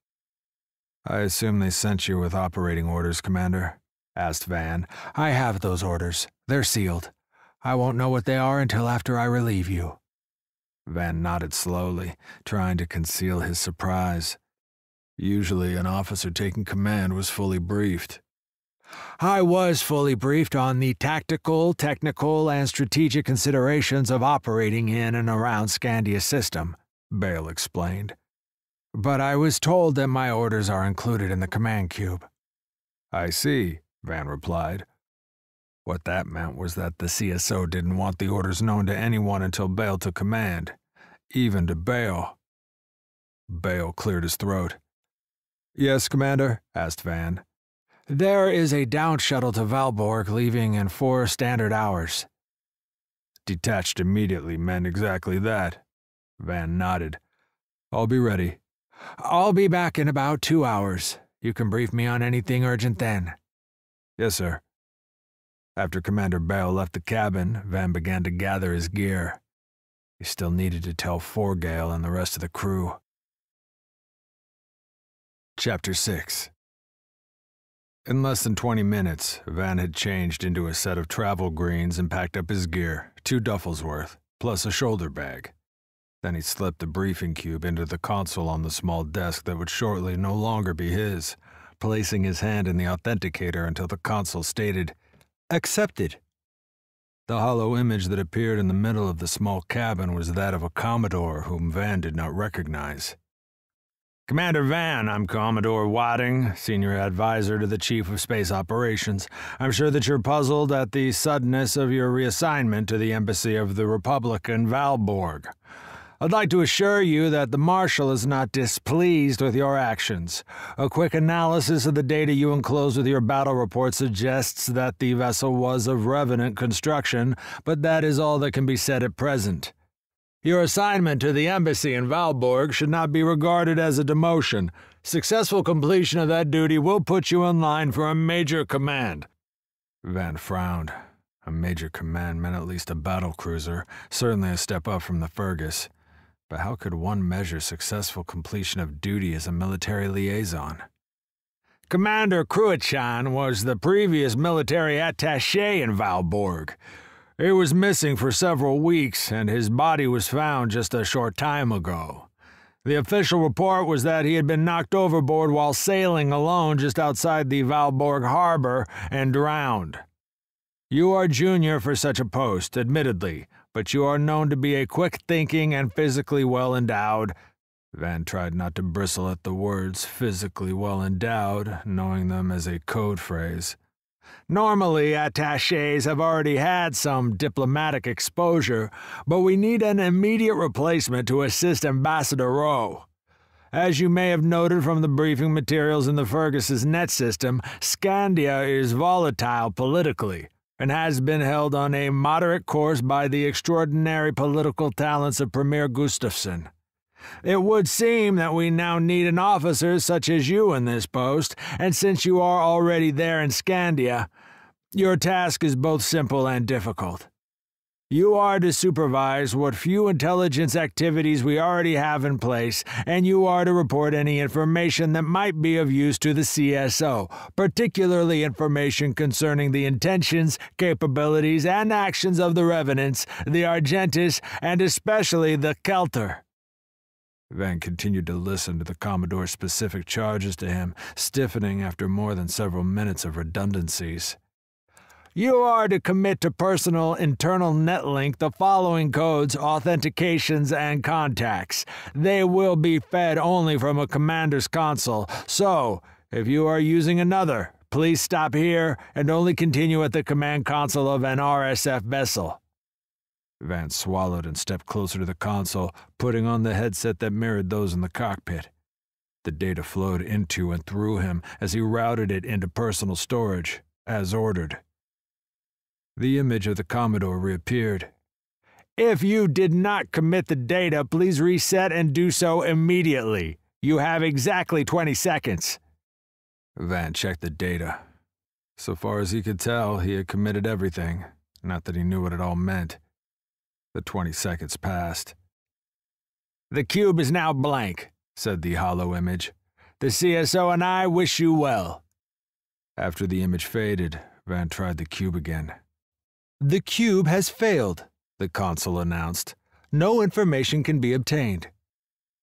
I assume they sent you with operating orders, Commander? asked Van. I have those orders. They're sealed. I won't know what they are until after I relieve you. Van nodded slowly, trying to conceal his surprise. Usually, an officer taking command was fully briefed. I was fully briefed on the tactical, technical, and strategic considerations of operating in and around Scandia's system, Bale explained. But I was told that my orders are included in the command cube. I see, Van replied. What that meant was that the CSO didn't want the orders known to anyone until Bale took command, even to Bale. Bale cleared his throat. Yes, Commander? asked Van. There is a down shuttle to Valborg leaving in four standard hours. Detached immediately meant exactly that. Van nodded. I'll be ready. I'll be back in about two hours. You can brief me on anything urgent then. Yes, sir. After Commander Bale left the cabin, Van began to gather his gear. He still needed to tell Forgale and the rest of the crew. Chapter 6 In less than 20 minutes, Van had changed into a set of travel greens and packed up his gear, two duffels worth, plus a shoulder bag. Then he slipped the briefing cube into the console on the small desk that would shortly no longer be his, placing his hand in the authenticator until the console stated accepted. The holo image that appeared in the middle of the small cabin was that of a Commodore whom Van did not recognize. Commander Van, I'm Commodore Wadding, Senior Advisor to the Chief of Space Operations. I'm sure that you're puzzled at the suddenness of your reassignment to the Embassy of the Republic in Valborg. I'd like to assure you that the Marshal is not displeased with your actions. A quick analysis of the data you enclose with your battle report suggests that the vessel was of Revenant construction, but that is all that can be said at present. Your assignment to the embassy in Valborg should not be regarded as a demotion. Successful completion of that duty will put you in line for a major command. Van frowned. A major command meant at least a battle cruiser, certainly a step up from the Fergus. But how could one measure successful completion of duty as a military liaison? Commander Cruachan was the previous military attaché in Valborg. He was missing for several weeks, and his body was found just a short time ago. The official report was that he had been knocked overboard while sailing alone just outside the Valborg harbor and drowned. You are junior for such a post, admittedly, but you are known to be a quick thinking and physically well endowed. Van tried not to bristle at the words physically well endowed, knowing them as a code phrase. Normally, attaches have already had some diplomatic exposure, but we need an immediate replacement to assist Ambassador Rowe. As you may have noted from the briefing materials in the Fergus's net system, Scandia is volatile politically, and has been held on a moderate course by the extraordinary political talents of Premier Gustafsson. It would seem that we now need an officer such as you in this post, and since you are already there in Scandia, your task is both simple and difficult. You are to supervise what few intelligence activities we already have in place, and you are to report any information that might be of use to the CSO, particularly information concerning the intentions, capabilities, and actions of the Revenants, the Argentis, and especially the Kelter. Van continued to listen to the Commodore's specific charges to him, stiffening after more than several minutes of redundancies. You are to commit to personal internal netlink the following codes, authentications, and contacts. They will be fed only from a commander's console, so if you are using another, please stop here and only continue at the command console of an RSF vessel. Vance swallowed and stepped closer to the console, putting on the headset that mirrored those in the cockpit. The data flowed into and through him as he routed it into personal storage, as ordered. The image of the Commodore reappeared. If you did not commit the data, please reset and do so immediately. You have exactly 20 seconds. Van checked the data. So far as he could tell, he had committed everything, not that he knew what it all meant. The 20 seconds passed. The cube is now blank, said the holo image. The CSO and I wish you well. After the image faded, Van tried the cube again. The cube has failed, the console announced. No information can be obtained.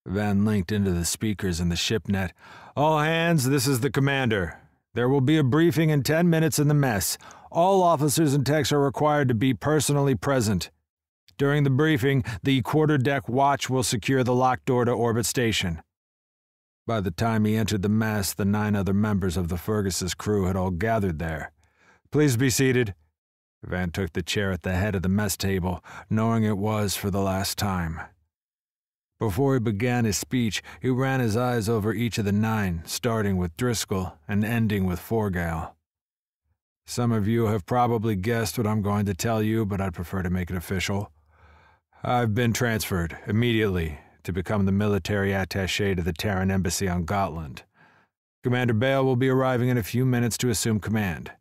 Van linked into the speakers in the shipnet. All hands, this is the commander. There will be a briefing in 10 minutes in the mess. All officers and techs are required to be personally present. During the briefing, the quarterdeck watch will secure the locked door to orbit station. By the time he entered the mess, the nine other members of the Fergus's crew had all gathered there. Please be seated, Van took the chair at the head of the mess table, knowing it was for the last time. Before he began his speech, he ran his eyes over each of the nine, starting with Driscoll and ending with Forgale. Some of you have probably guessed what I'm going to tell you, but I'd prefer to make it official. I've been transferred, immediately, to become the military attaché to the Terran Embassy on Gotland. Commander Bale will be arriving in a few minutes to assume command.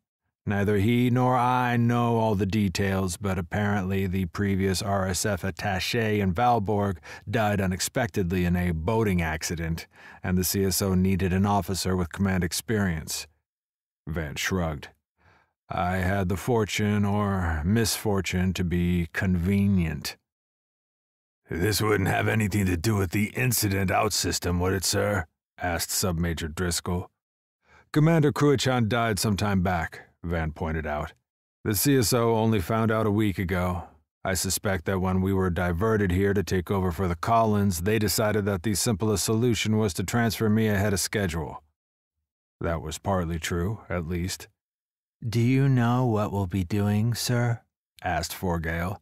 Neither he nor I know all the details, but apparently the previous RSF attaché in Valborg died unexpectedly in a boating accident, and the CSO needed an officer with command experience. Van shrugged. I had the fortune or misfortune to be convenient. This wouldn't have anything to do with the incident out system, would it, sir? asked Submajor Driscoll. Commander Cruachan died some time back. Van pointed out. The CSO only found out a week ago. I suspect that when we were diverted here to take over for the Collins, they decided that the simplest solution was to transfer me ahead of schedule. That was partly true, at least. Do you know what we'll be doing, sir? asked Forgale.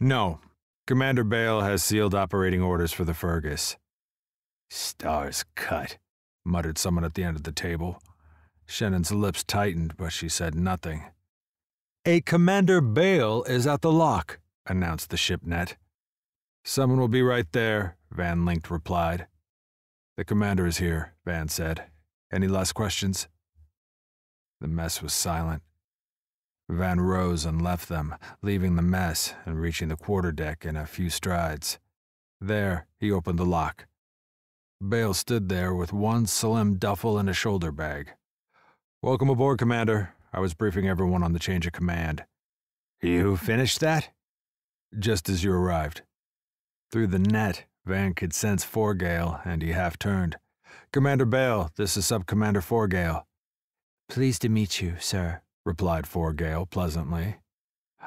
No. Commander Bale has sealed operating orders for the Fergus. Stars cut, muttered someone at the end of the table. Shannon's lips tightened, but she said nothing. A Commander Bale is at the lock, announced the shipnet. Someone will be right there, Van Linked replied. The commander is here, Van said. Any last questions? The mess was silent. Van rose and left them, leaving the mess and reaching the quarterdeck in a few strides. There, he opened the lock. Bale stood there with one slim duffel and a shoulder bag. Welcome aboard, Commander. I was briefing everyone on the change of command. You finished that? Just as you arrived. Through the net, Van could sense Forgale, and he half turned. Commander Bale, this is Sub-Commander Forgale. Pleased to meet you, sir, replied Forgale pleasantly.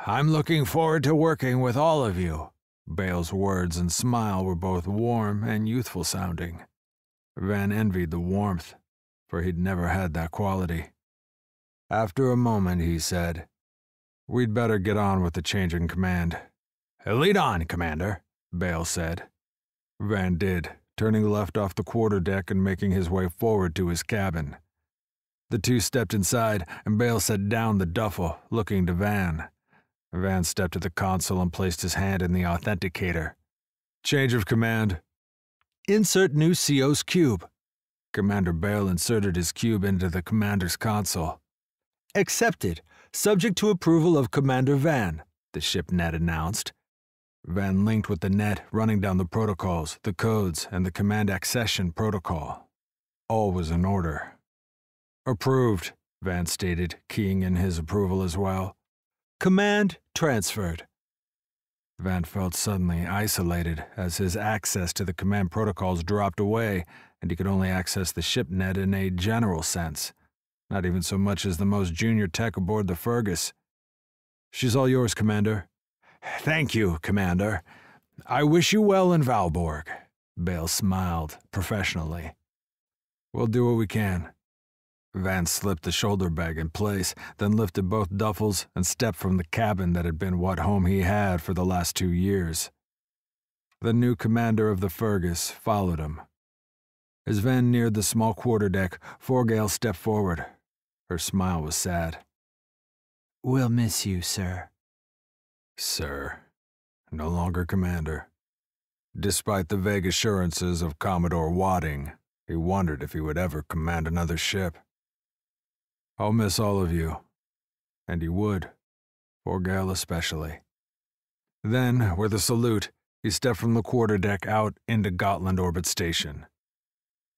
I'm looking forward to working with all of you. Bale's words and smile were both warm and youthful sounding. Van envied the warmth, for he'd never had that quality. After a moment, he said, We'd better get on with the change in command. Lead on, Commander, Bale said. Van did, turning left off the quarterdeck and making his way forward to his cabin. The two stepped inside, and Bale set down the duffel, looking to Van. Van stepped to the console and placed his hand in the authenticator. Change of command. Insert new CO's cube. Commander Bale inserted his cube into the commander's console. Accepted, subject to approval of Commander Van, the ship net announced. Van linked with the net, running down the protocols, the codes, and the command accession protocol. All was in order. Approved, Van stated, keying in his approval as well. Command transferred. Van felt suddenly isolated as his access to the command protocols dropped away and he could only access the ship net in a general sense, not even so much as the most junior tech aboard the Fergus. She's all yours, Commander. Thank you, Commander. I wish you well in Valborg. Bale smiled professionally. We'll do what we can. Van slipped the shoulder bag in place, then lifted both duffels and stepped from the cabin that had been what home he had for the last two years. The new commander of the Fergus followed him. As Van neared the small quarterdeck, Forgale stepped forward. Her smile was sad. We'll miss you, sir. Sir. No longer commander. Despite the vague assurances of Commodore Wadding, he wondered if he would ever command another ship. I'll miss all of you. And he would. Forgale especially. Then, with a salute, he stepped from the quarterdeck out into Gotland Orbit Station.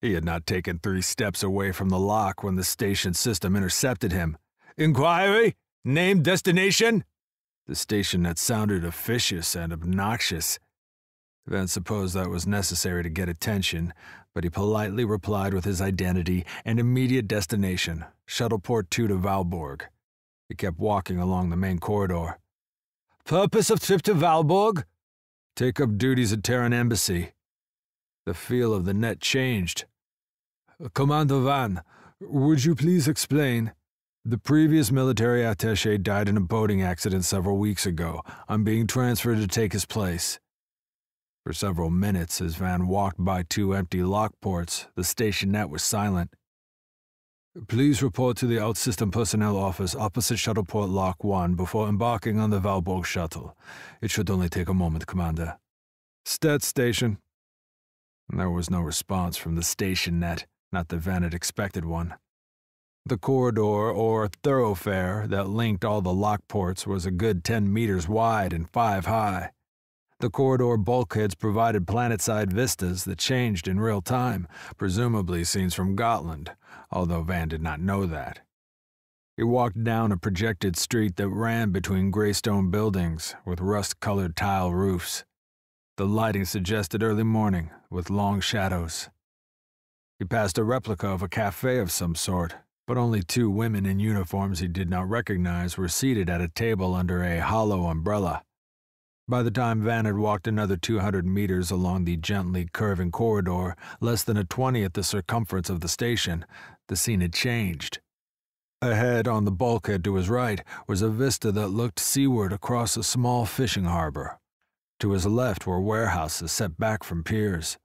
He had not taken three steps away from the lock when the station system intercepted him. Inquiry? Name destination? The station had sounded officious and obnoxious. Van supposed that was necessary to get attention, but he politely replied with his identity and immediate destination, Shuttleport 2 to Valborg. He kept walking along the main corridor. Purpose of trip to Valborg? Take up duties at Terran Embassy. The feel of the net changed. Commander Van, would you please explain? The previous military attache died in a boating accident several weeks ago. I'm being transferred to take his place. For several minutes, as Van walked by two empty lock ports, the station net was silent. Please report to the Outsystem Personnel Office opposite Shuttleport Lock 1 before embarking on the Valborg shuttle. It should only take a moment, Commander. Stet Station. There was no response from the station net, not the Van had expected one. The corridor or thoroughfare that linked all the lockports was a good 10 meters wide and 5 high. The corridor bulkheads provided planet-side vistas that changed in real time, presumably scenes from Gotland, although Van did not know that. He walked down a projected street that ran between gray stone buildings with rust-colored tile roofs. The lighting suggested early morning, with long shadows. He passed a replica of a cafe of some sort, but only two women in uniforms he did not recognize were seated at a table under a holo umbrella. By the time Van had walked another 200 meters along the gently curving corridor, less than a twentieth the circumference of the station, the scene had changed. Ahead, on the bulkhead to his right, was a vista that looked seaward across a small fishing harbor. To his left were warehouses set back from piers.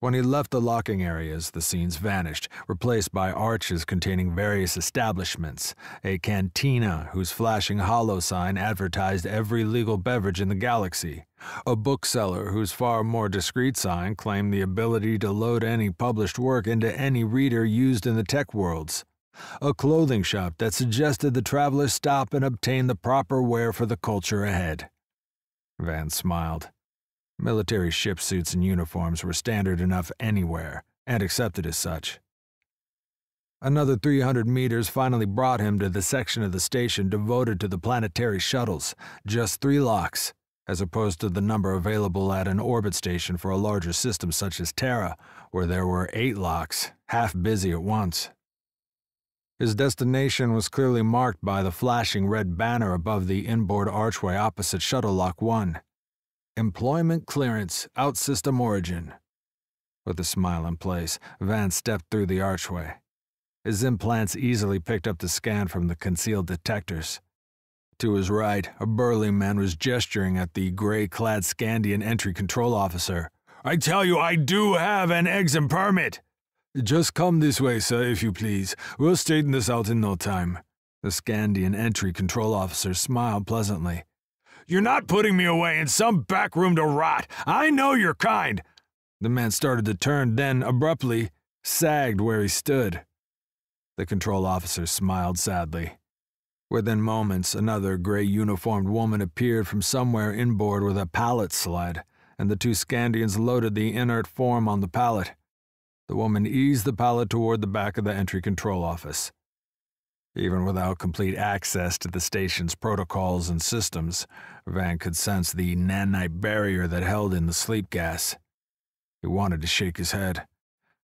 When he left the locking areas, the scenes vanished, replaced by arches containing various establishments, a cantina whose flashing holo sign advertised every legal beverage in the galaxy, a bookseller whose far more discreet sign claimed the ability to load any published work into any reader used in the tech worlds, a clothing shop that suggested the traveler stop and obtain the proper wear for the culture ahead. Van smiled. Military ship suits and uniforms were standard enough anywhere, and accepted as such. Another 300 meters finally brought him to the section of the station devoted to the planetary shuttles, just three locks, as opposed to the number available at an orbit station for a larger system such as Terra, where there were eight locks, half busy at once. His destination was clearly marked by the flashing red banner above the inboard archway opposite Shuttle Lock 1. Employment clearance, outsystem origin. With a smile in place, Van stepped through the archway. His implants easily picked up the scan from the concealed detectors. To his right, a burly man was gesturing at the gray-clad Scandian entry control officer. I tell you, I do have an exim permit! Just come this way, sir, if you please. We'll straighten this out in no time. The Scandian entry control officer smiled pleasantly. You're not putting me away in some back room to rot. I know your kind. The man started to turn, then, abruptly, sagged where he stood. The control officer smiled sadly. Within moments, another gray uniformed woman appeared from somewhere inboard with a pallet sled, and the two Scandians loaded the inert form on the pallet. The woman eased the pallet toward the back of the entry control office. Even without complete access to the station's protocols and systems, Van could sense the nanite barrier that held in the sleep gas. He wanted to shake his head.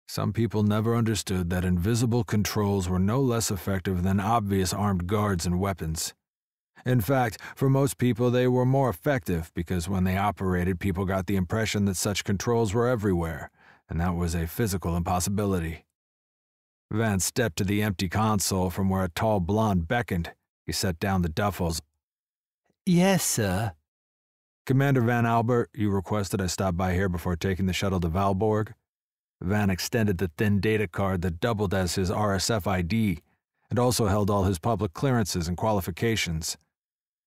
Some people never understood that invisible controls were no less effective than obvious armed guards and weapons. In fact, for most people, they were more effective because when they operated, people got the impression that such controls were everywhere, and that was a physical impossibility. Van stepped to the empty console from where a tall blonde beckoned. He set down the duffels. Yes, sir. Commander Van Albert, you requested I stop by here before taking the shuttle to Valborg? Van extended the thin data card that doubled as his RSF ID and also held all his public clearances and qualifications.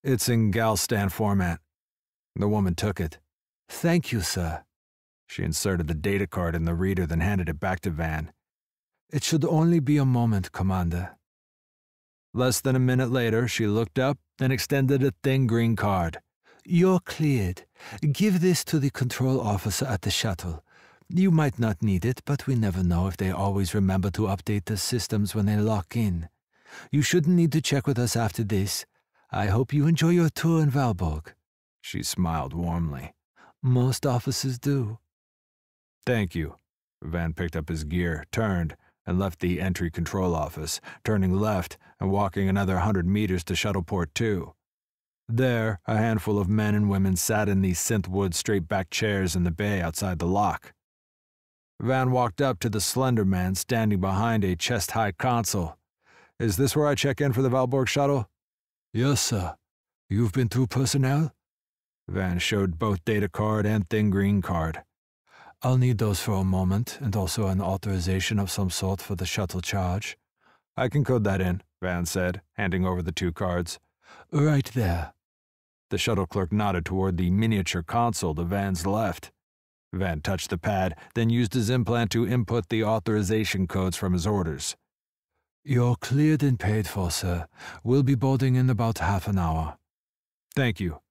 It's in Galstan format. The woman took it. Thank you, sir. She inserted the data card in the reader, then handed it back to Van. It should only be a moment, Commander. Less than a minute later, she looked up, then extended a thin green card. You're cleared. Give this to the control officer at the shuttle. You might not need it, but we never know if they always remember to update the systems when they lock in. You shouldn't need to check with us after this. I hope you enjoy your tour in Valborg. She smiled warmly. Most officers do. Thank you. Van picked up his gear, turned, and left the entry control office, turning left and walking another hundred meters to Shuttleport 2. There, a handful of men and women sat in the synthwood straight back chairs in the bay outside the lock. Van walked up to the slender man standing behind a chest high console. Is this where I check in for the Valborg shuttle? Yes, sir. You've been through personnel? Van showed both data card and thin green card. I'll need those for a moment, and also an authorization of some sort for the shuttle charge. I can code that in, Van said, handing over the two cards. Right there. The shuttle clerk nodded toward the miniature console to Van's left. Van touched the pad, then used his implant to input the authorization codes from his orders. You're cleared and paid for, sir. We'll be boarding in about half an hour. Thank you.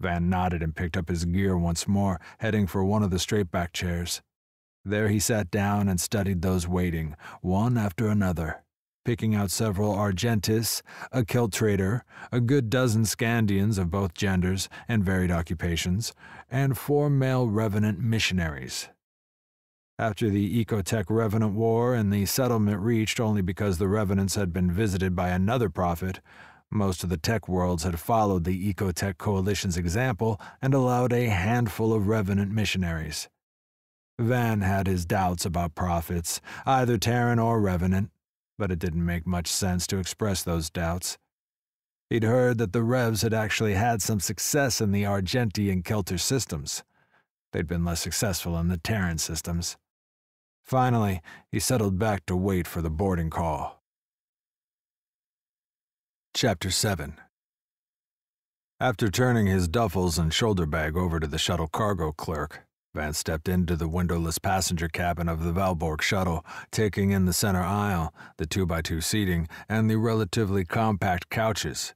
Van nodded and picked up his gear once more, heading for one of the straight-back chairs. There he sat down and studied those waiting, one after another picking out several Argentis, a Keltrader, a good dozen Scandians of both genders and varied occupations, and four male Revenant missionaries. After the Ecotech Revenant War and the settlement reached only because the Revenants had been visited by another prophet, most of the tech worlds had followed the Ecotech Coalition's example and allowed a handful of Revenant missionaries. Van had his doubts about prophets, either Terran or Revenant, but it didn't make much sense to express those doubts. He'd heard that the Revs had actually had some success in the Argenti and Kelter systems. They'd been less successful in the Terran systems. Finally, he settled back to wait for the boarding call. Chapter 7 After turning his duffels and shoulder bag over to the shuttle cargo clerk, Van stepped into the windowless passenger cabin of the Valborg shuttle, taking in the center aisle, the 2x2 seating, and the relatively compact couches.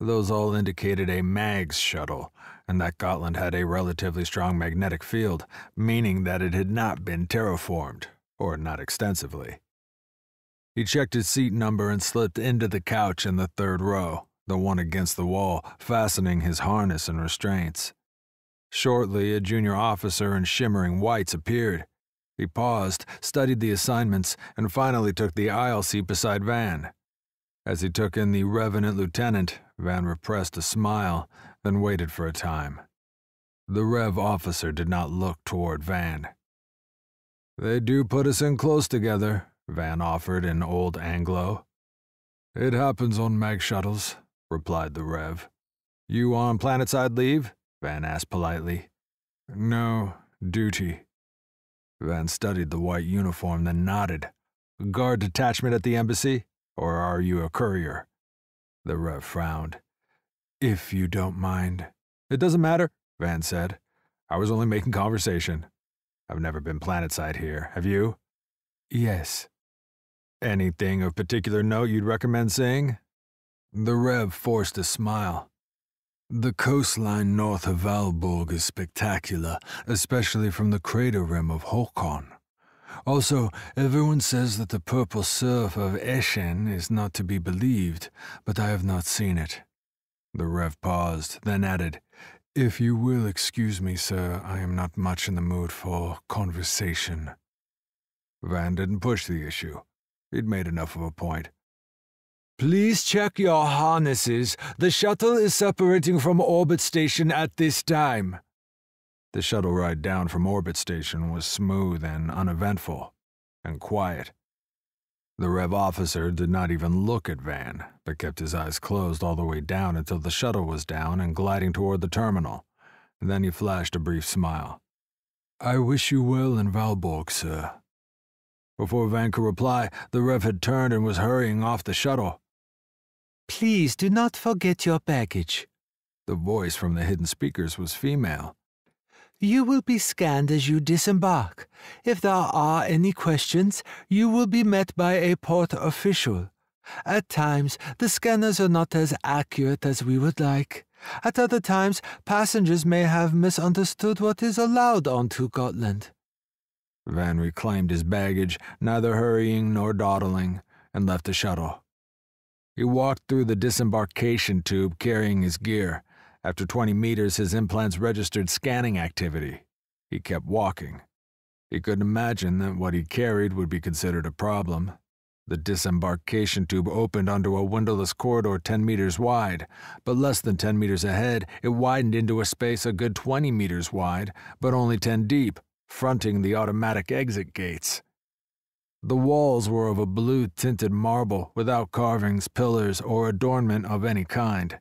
Those all indicated a MAGS shuttle, and that Gotland had a relatively strong magnetic field, meaning that it had not been terraformed, or not extensively. He checked his seat number and slipped into the couch in the third row, the one against the wall, fastening his harness and restraints. Shortly, a junior officer in shimmering whites appeared. He paused, studied the assignments, and finally took the aisle seat beside Van. As he took in the revenant lieutenant, Van repressed a smile, then waited for a time. The Rev officer did not look toward Van. They do put us in close together, Van offered in Old Anglo. It happens on mag shuttles, replied the Rev. You on planetside leave? Van asked politely. No, duty. Van studied the white uniform, then nodded. Guard detachment at the embassy? Or are you a courier? The Rev frowned. If you don't mind. It doesn't matter, Van said. I was only making conversation. I've never been planetside here, have you? Yes. Anything of particular note you'd recommend seeing? The Rev forced a smile. The coastline north of Valborg is spectacular, especially from the crater rim of Håkon. Also, everyone says that the purple surf of Eshen is not to be believed, but I have not seen it. The Rev paused, then added, If you will excuse me, sir, I am not much in the mood for conversation. Van didn't push the issue. He'd made enough of a point. Please check your harnesses. The shuttle is separating from orbit station at this time. The shuttle ride down from orbit station was smooth and uneventful, and quiet. The Rev officer did not even look at Van, but kept his eyes closed all the way down until the shuttle was down and gliding toward the terminal. Then he flashed a brief smile. I wish you well in Valborg, sir. Before Van could reply, the Rev had turned and was hurrying off the shuttle. Please do not forget your baggage. The voice from the hidden speakers was female. You will be scanned as you disembark. If there are any questions, you will be met by a port official. At times, the scanners are not as accurate as we would like. At other times, passengers may have misunderstood what is allowed onto Gotland. Van reclaimed his baggage, neither hurrying nor dawdling, and left the shuttle. He walked through the disembarkation tube carrying his gear. After 20 meters, his implants registered scanning activity. He kept walking. He couldn't imagine that what he carried would be considered a problem. The disembarkation tube opened onto a windowless corridor 10 meters wide, but less than 10 meters ahead, it widened into a space a good 20 meters wide, but only 10 deep, fronting the automatic exit gates. The walls were of a blue tinted marble without carvings, pillars, or adornment of any kind.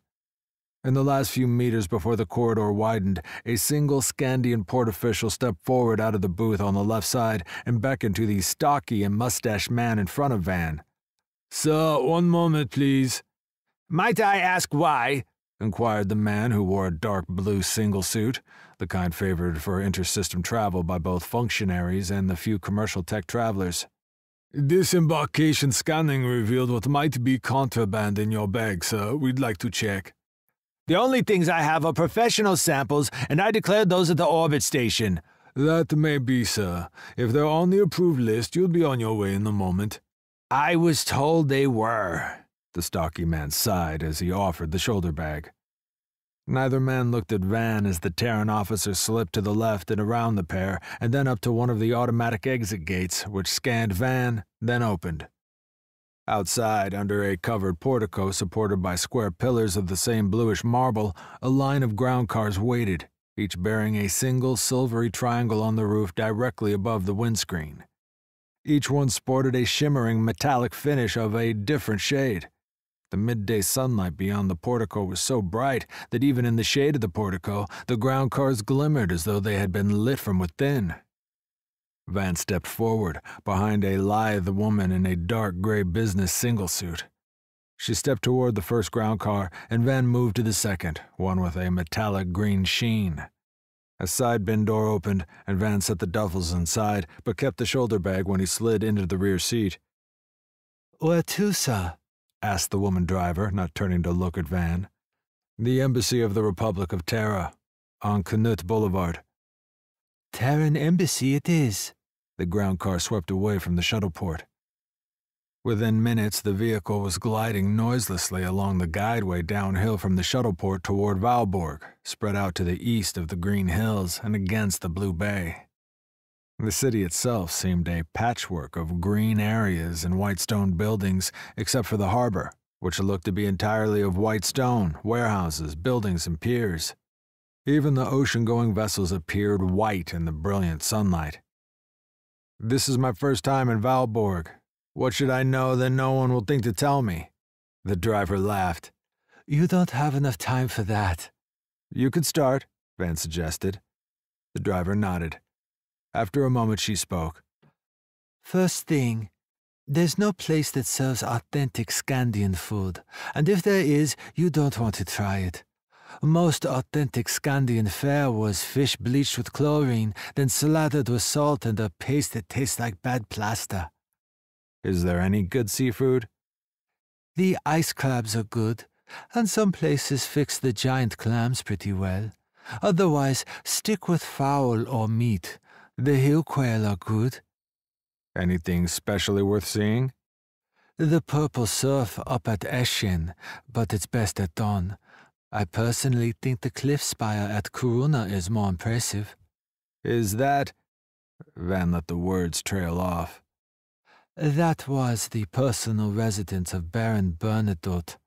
In the last few meters before the corridor widened, a single Scandian port official stepped forward out of the booth on the left side and beckoned to the stocky and mustached man in front of Van. Sir, one moment, please. Might I ask why? Inquired the man who wore a dark blue single suit, the kind favored for intersystem travel by both functionaries and the few commercial tech travelers. Disembarkation scanning revealed what might be contraband in your bag, sir. We'd like to check. The only things I have are professional samples, and I declared those at the orbit station. That may be, sir. If they're on the approved list, you'll be on your way in a moment. I was told they were. The stocky man sighed as he offered the shoulder bag. Neither man looked at Van as the Terran officer slipped to the left and around the pair, and then up to one of the automatic exit gates, which scanned Van, then opened. Outside, under a covered portico supported by square pillars of the same bluish marble, a line of ground cars waited, each bearing a single silvery triangle on the roof directly above the windscreen. Each one sported a shimmering metallic finish of a different shade. The midday sunlight beyond the portico was so bright that even in the shade of the portico, the ground cars glimmered as though they had been lit from within. Van stepped forward, behind a lithe woman in a dark gray business single suit. She stepped toward the first ground car, and Van moved to the second, one with a metallic green sheen. A side bin door opened, and Van set the duffels inside, but kept the shoulder bag when he slid into the rear seat. Where to, sir? Asked the woman driver, not turning to look at Van. The Embassy of the Republic of Terra, on Knut Boulevard. Terran Embassy it is. The ground car swept away from the shuttleport. Within minutes, the vehicle was gliding noiselessly along the guideway downhill from the shuttleport toward Valborg, spread out to the east of the green hills and against the blue bay. The city itself seemed a patchwork of green areas and white stone buildings, except for the harbor, which looked to be entirely of white stone, warehouses, buildings, and piers. Even the ocean going vessels appeared white in the brilliant sunlight. This is my first time in Valborg. What should I know that no one will think to tell me? The driver laughed. You don't have enough time for that. You could start, Van suggested. The driver nodded. After a moment, she spoke. First thing, there's no place that serves authentic Scandian food, and if there is, you don't want to try it. Most authentic Scandian fare was fish bleached with chlorine, then slathered with salt and a paste that tastes like bad plaster. Is there any good seafood? The ice crabs are good, and some places fix the giant clams pretty well. Otherwise, stick with fowl or meat. The hill quail are good. Anything specially worth seeing? The purple surf up at Eshin, but it's best at dawn. I personally think the cliff spire at Kuruna is more impressive. Is that. Van let the words trail off. That was the personal residence of Baron Bernadotte.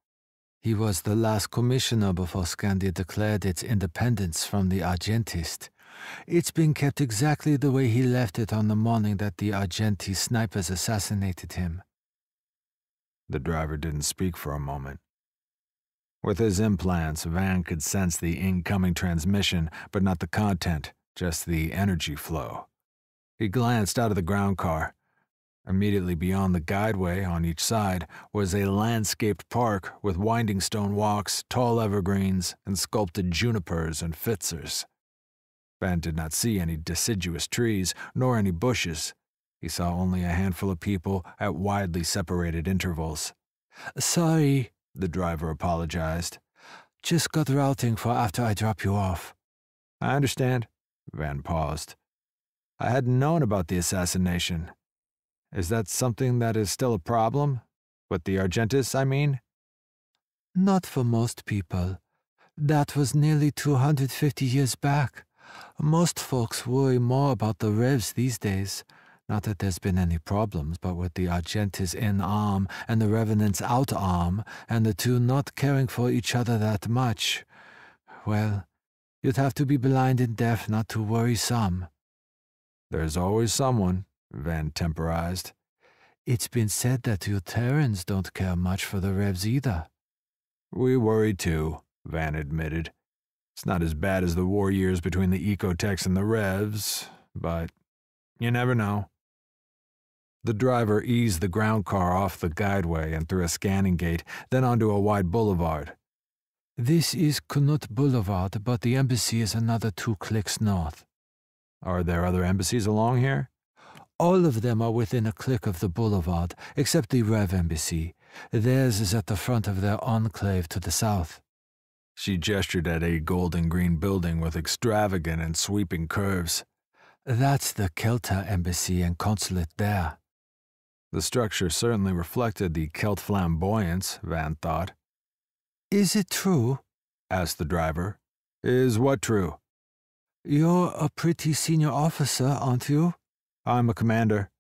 He was the last commissioner before Scandia declared its independence from the Argentist. It's been kept exactly the way he left it on the morning that the Argenti snipers assassinated him. The driver didn't speak for a moment. With his implants, Van could sense the incoming transmission, but not the content, just the energy flow. He glanced out of the ground car. Immediately beyond the guideway on each side was a landscaped park with winding stone walks, tall evergreens, and sculpted junipers and pfitzers. Van did not see any deciduous trees, nor any bushes. He saw only a handful of people at widely separated intervals. Sorry, the driver apologized. Just got routing for after I drop you off. I understand. Van paused. I hadn't known about the assassination. Is that something that is still a problem? With the Argentis, I mean? Not for most people. That was nearly 250 years back. Most folks worry more about the Revs these days. Not that there's been any problems, but with the Argentis in arm and the Revenants out arm, and the two not caring for each other that much, well, you'd have to be blind and deaf not to worry some. There's always someone, Van temporized. It's been said that you Terrans don't care much for the Revs either. We worry too, Van admitted. It's not as bad as the war years between the Ecotechs and the Revs, but you never know. The driver eased the ground car off the guideway and through a scanning gate, then onto a wide boulevard. This is Knut Boulevard, but the embassy is another two clicks north. Are there other embassies along here? All of them are within a click of the boulevard, except the Rev Embassy. Theirs is at the front of their enclave to the south. She gestured at a golden green building with extravagant and sweeping curves. That's the Kelter embassy and consulate there. The structure certainly reflected the Celt flamboyance, Van thought. Is it true? asked the driver. Is what true? You're a pretty senior officer, aren't you? I'm a commander.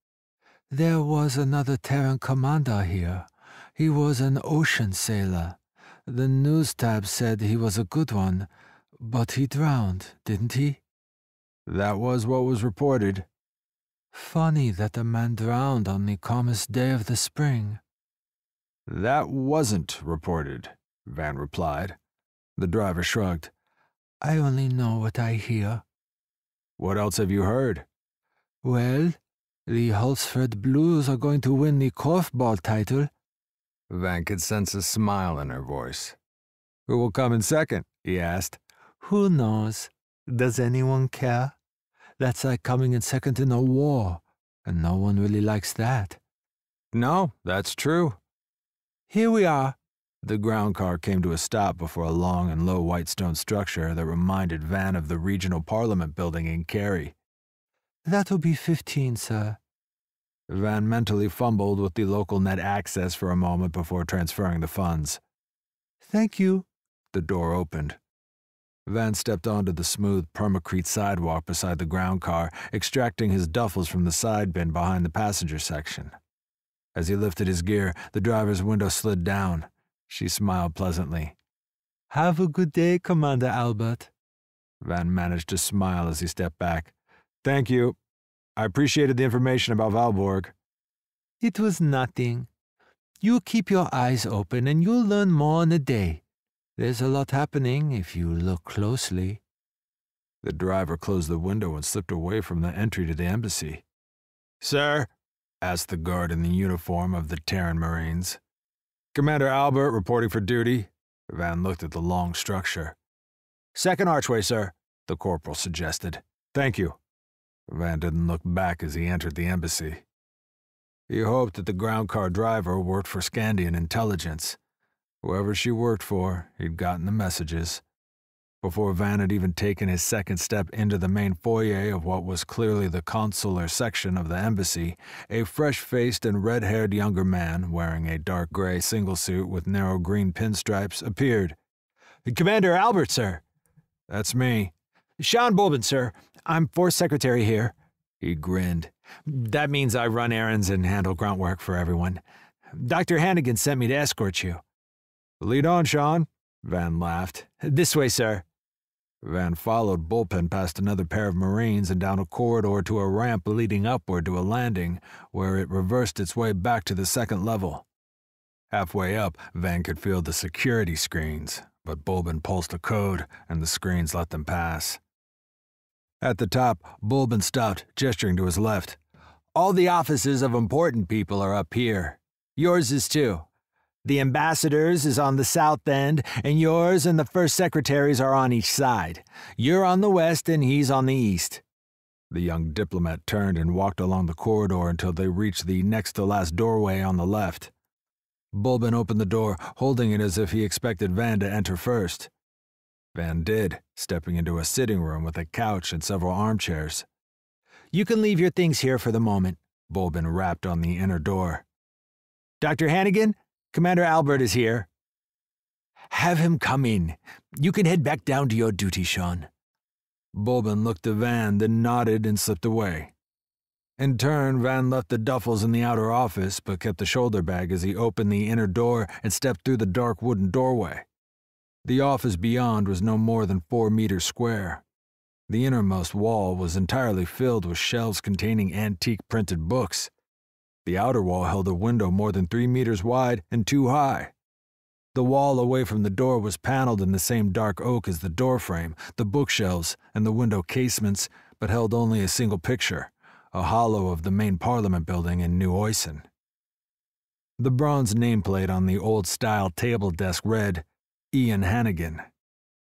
There was another Terran commander here. He was an ocean sailor. The news tab said he was a good one, but he drowned, didn't he? That was what was reported. Funny that a man drowned on the calmest day of the spring. That wasn't reported, Van replied. The driver shrugged. I only know what I hear. What else have you heard? Well, the Hulsford Blues are going to win the korfball title, Van could sense a smile in her voice. Who will come in second? he asked. Who knows? Does anyone care? That's like coming in second in a war, and no one really likes that. No, that's true. Here we are. The ground car came to a stop before a long and low white stone structure that reminded Van of the regional parliament building in Kerry. That'll be fifteen, sir. Van mentally fumbled with the local net access for a moment before transferring the funds. Thank you. The door opened. Van stepped onto the smooth permacrete sidewalk beside the ground car, extracting his duffels from the side bin behind the passenger section. As he lifted his gear, the driver's window slid down. She smiled pleasantly. Have a good day, Commander Albert. Van managed to smile as he stepped back. Thank you. I appreciated the information about Valborg. It was nothing. You keep your eyes open and you'll learn more in a day. There's a lot happening if you look closely. The driver closed the window and slipped away from the entry to the embassy. Sir? asked the guard in the uniform of the Terran Marines. Commander Albert reporting for duty. Van looked at the long structure. Second archway, sir, the corporal suggested. Thank you. Van didn't look back as he entered the embassy. He hoped that the ground car driver worked for Scandian intelligence. Whoever she worked for, he'd gotten the messages. Before Van had even taken his second step into the main foyer of what was clearly the consular section of the embassy, a fresh faced and red haired younger man, wearing a dark gray single suit with narrow green pinstripes, appeared. Commander Albert, sir. That's me. Sean Bulben, sir. I'm Force Secretary here. He grinned. That means I run errands and handle grunt work for everyone. Dr. Hannigan sent me to escort you. Lead on, Sean. Van laughed. This way, sir. Van followed Bulben past another pair of Marines and down a corridor to a ramp leading upward to a landing, where it reversed its way back to the second level. Halfway up, Van could feel the security screens, but Bulben pulsed a code and the screens let them pass. At the top, Bulben stopped, gesturing to his left. All the offices of important people are up here. Yours is too. The ambassador's is on the south end, and yours and the first secretary's are on each side. You're on the west, and he's on the east. The young diplomat turned and walked along the corridor until they reached the next to last doorway on the left. Bulben opened the door, holding it as if he expected Van to enter first. Van did, stepping into a sitting room with a couch and several armchairs. You can leave your things here for the moment, Bulben rapped on the inner door. Dr. Hannigan, Commander Albert is here. Have him come in. You can head back down to your duty, Sean. Bulben looked at Van, then nodded and slipped away. In turn, Van left the duffels in the outer office, but kept the shoulder bag as he opened the inner door and stepped through the dark wooden doorway. The office beyond was no more than four meters square. The innermost wall was entirely filled with shelves containing antique printed books. The outer wall held a window more than three meters wide and two high. The wall away from the door was paneled in the same dark oak as the doorframe, the bookshelves, and the window casements, but held only a single picture a holo of the main Parliament building in New Oisin. The bronze nameplate on the old style table desk read, Ian Hannigan.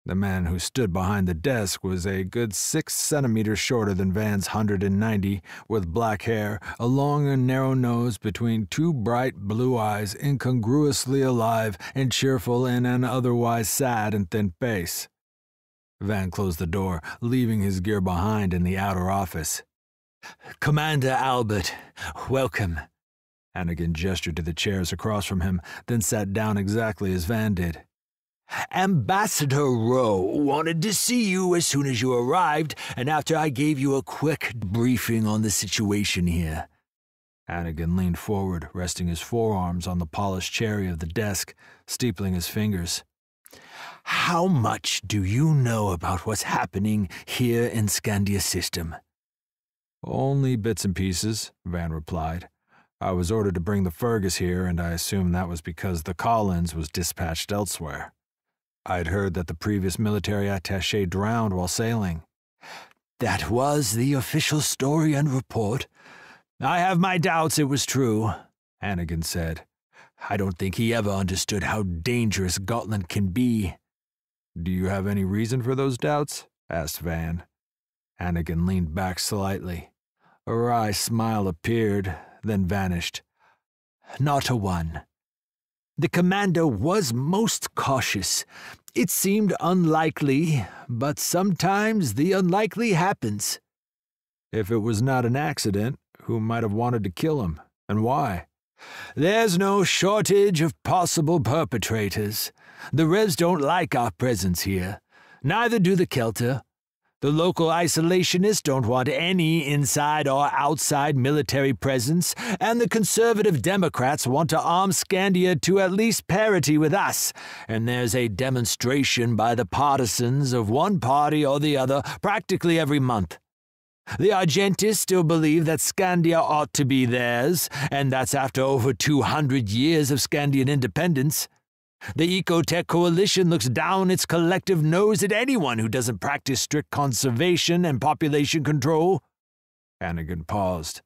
The man who stood behind the desk was a good six centimeters shorter than Van's 190, with black hair, a long and narrow nose between two bright blue eyes, incongruously alive and cheerful in an otherwise sad and thin face. Van closed the door, leaving his gear behind in the outer office. Commander Albert, welcome. Hannigan gestured to the chairs across from him, then sat down exactly as Van did. Ambassador Rowe wanted to see you as soon as you arrived, and after I gave you a quick briefing on the situation here. Hannigan leaned forward, resting his forearms on the polished cherry of the desk, steepling his fingers. How much do you know about what's happening here in Scandia System? Only bits and pieces, Van replied. I was ordered to bring the Fergus here, and I assume that was because the Collins was dispatched elsewhere. I'd heard that the previous military attaché drowned while sailing. That was the official story and report. I have my doubts it was true, Hannigan said. I don't think he ever understood how dangerous Gotland can be. Do you have any reason for those doubts? asked Van. Hannigan leaned back slightly. A wry smile appeared, then vanished. Not a one. The commander was most cautious. It seemed unlikely, but sometimes the unlikely happens. If it was not an accident, who might have wanted to kill him, and why? There's no shortage of possible perpetrators. The Revs don't like our presence here. Neither do the Kelter. The local isolationists don't want any inside or outside military presence, and the conservative Democrats want to arm Scandia to at least parity with us, and there's a demonstration by the partisans of one party or the other practically every month. The Argentists still believe that Scandia ought to be theirs, and that's after over 200 years of Scandian independence. The Ecotech Coalition looks down its collective nose at anyone who doesn't practice strict conservation and population control. Hannigan paused.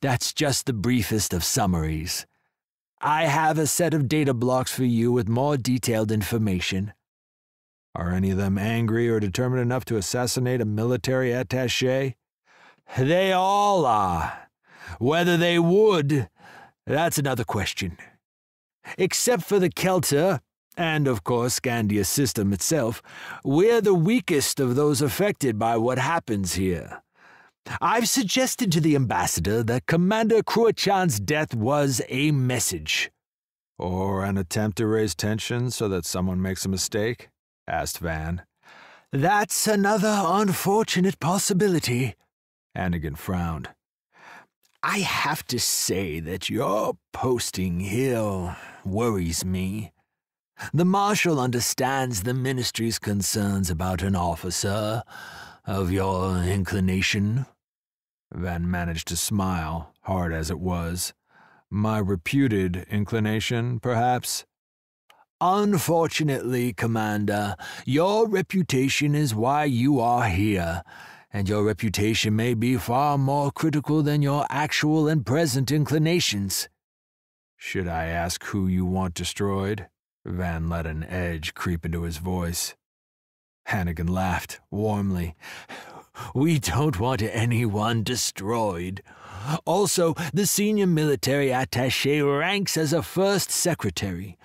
That's just the briefest of summaries. I have a set of data blocks for you with more detailed information. Are any of them angry or determined enough to assassinate a military attaché? They all are. Whether they would, that's another question. Except for the Kelter, and of course Scandia system itself, we're the weakest of those affected by what happens here. I've suggested to the ambassador that Commander Kruachan's death was a message. Or an attempt to raise tension so that someone makes a mistake? asked Van. That's another unfortunate possibility. Hannigan frowned. I have to say that your posting here worries me. The Marshal understands the Ministry's concerns about an officer of your inclination. Van managed to smile, hard as it was. My reputed inclination, perhaps? Unfortunately, Commander, your reputation is why you are here, and your reputation may be far more critical than your actual and present inclinations. Should I ask who you want destroyed? Van let an edge creep into his voice. Hannigan laughed warmly. We don't want anyone destroyed. Also, the senior military attache ranks as a first secretary.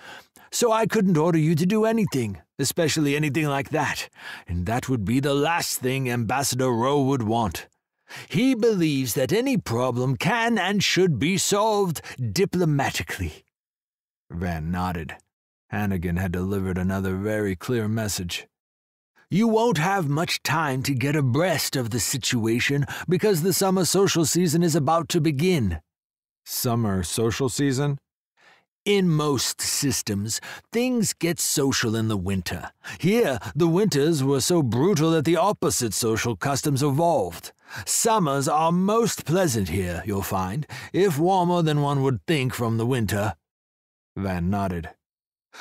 So I couldn't order you to do anything, especially anything like that, and that would be the last thing Ambassador Rowe would want. He believes that any problem can and should be solved diplomatically. Van nodded. Hannigan had delivered another very clear message. You won't have much time to get abreast of the situation because the summer social season is about to begin. Summer social season? In most systems, things get social in the winter. Here, the winters were so brutal that the opposite social customs evolved. Summers are most pleasant here, you'll find, if warmer than one would think from the winter. Van nodded.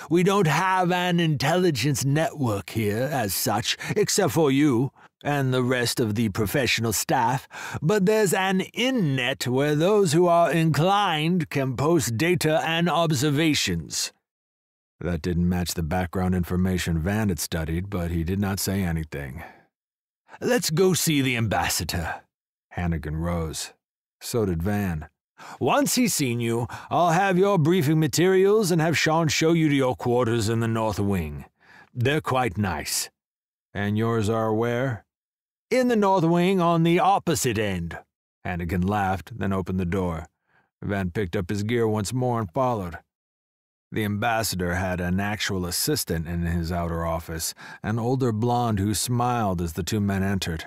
We don't have an intelligence network here, as such, except for you and the rest of the professional staff, but there's an innet where those who are inclined can post data and observations. That didn't match the background information Van had studied, but he did not say anything. Let's go see the ambassador. Hannigan rose. So did Van. Once he's seen you, I'll have your briefing materials and have Sean show you to your quarters in the North Wing. They're quite nice. And yours are where? In the North Wing on the opposite end. Hannigan laughed, then opened the door. Van picked up his gear once more and followed. The ambassador had an actual assistant in his outer office, an older blonde who smiled as the two men entered.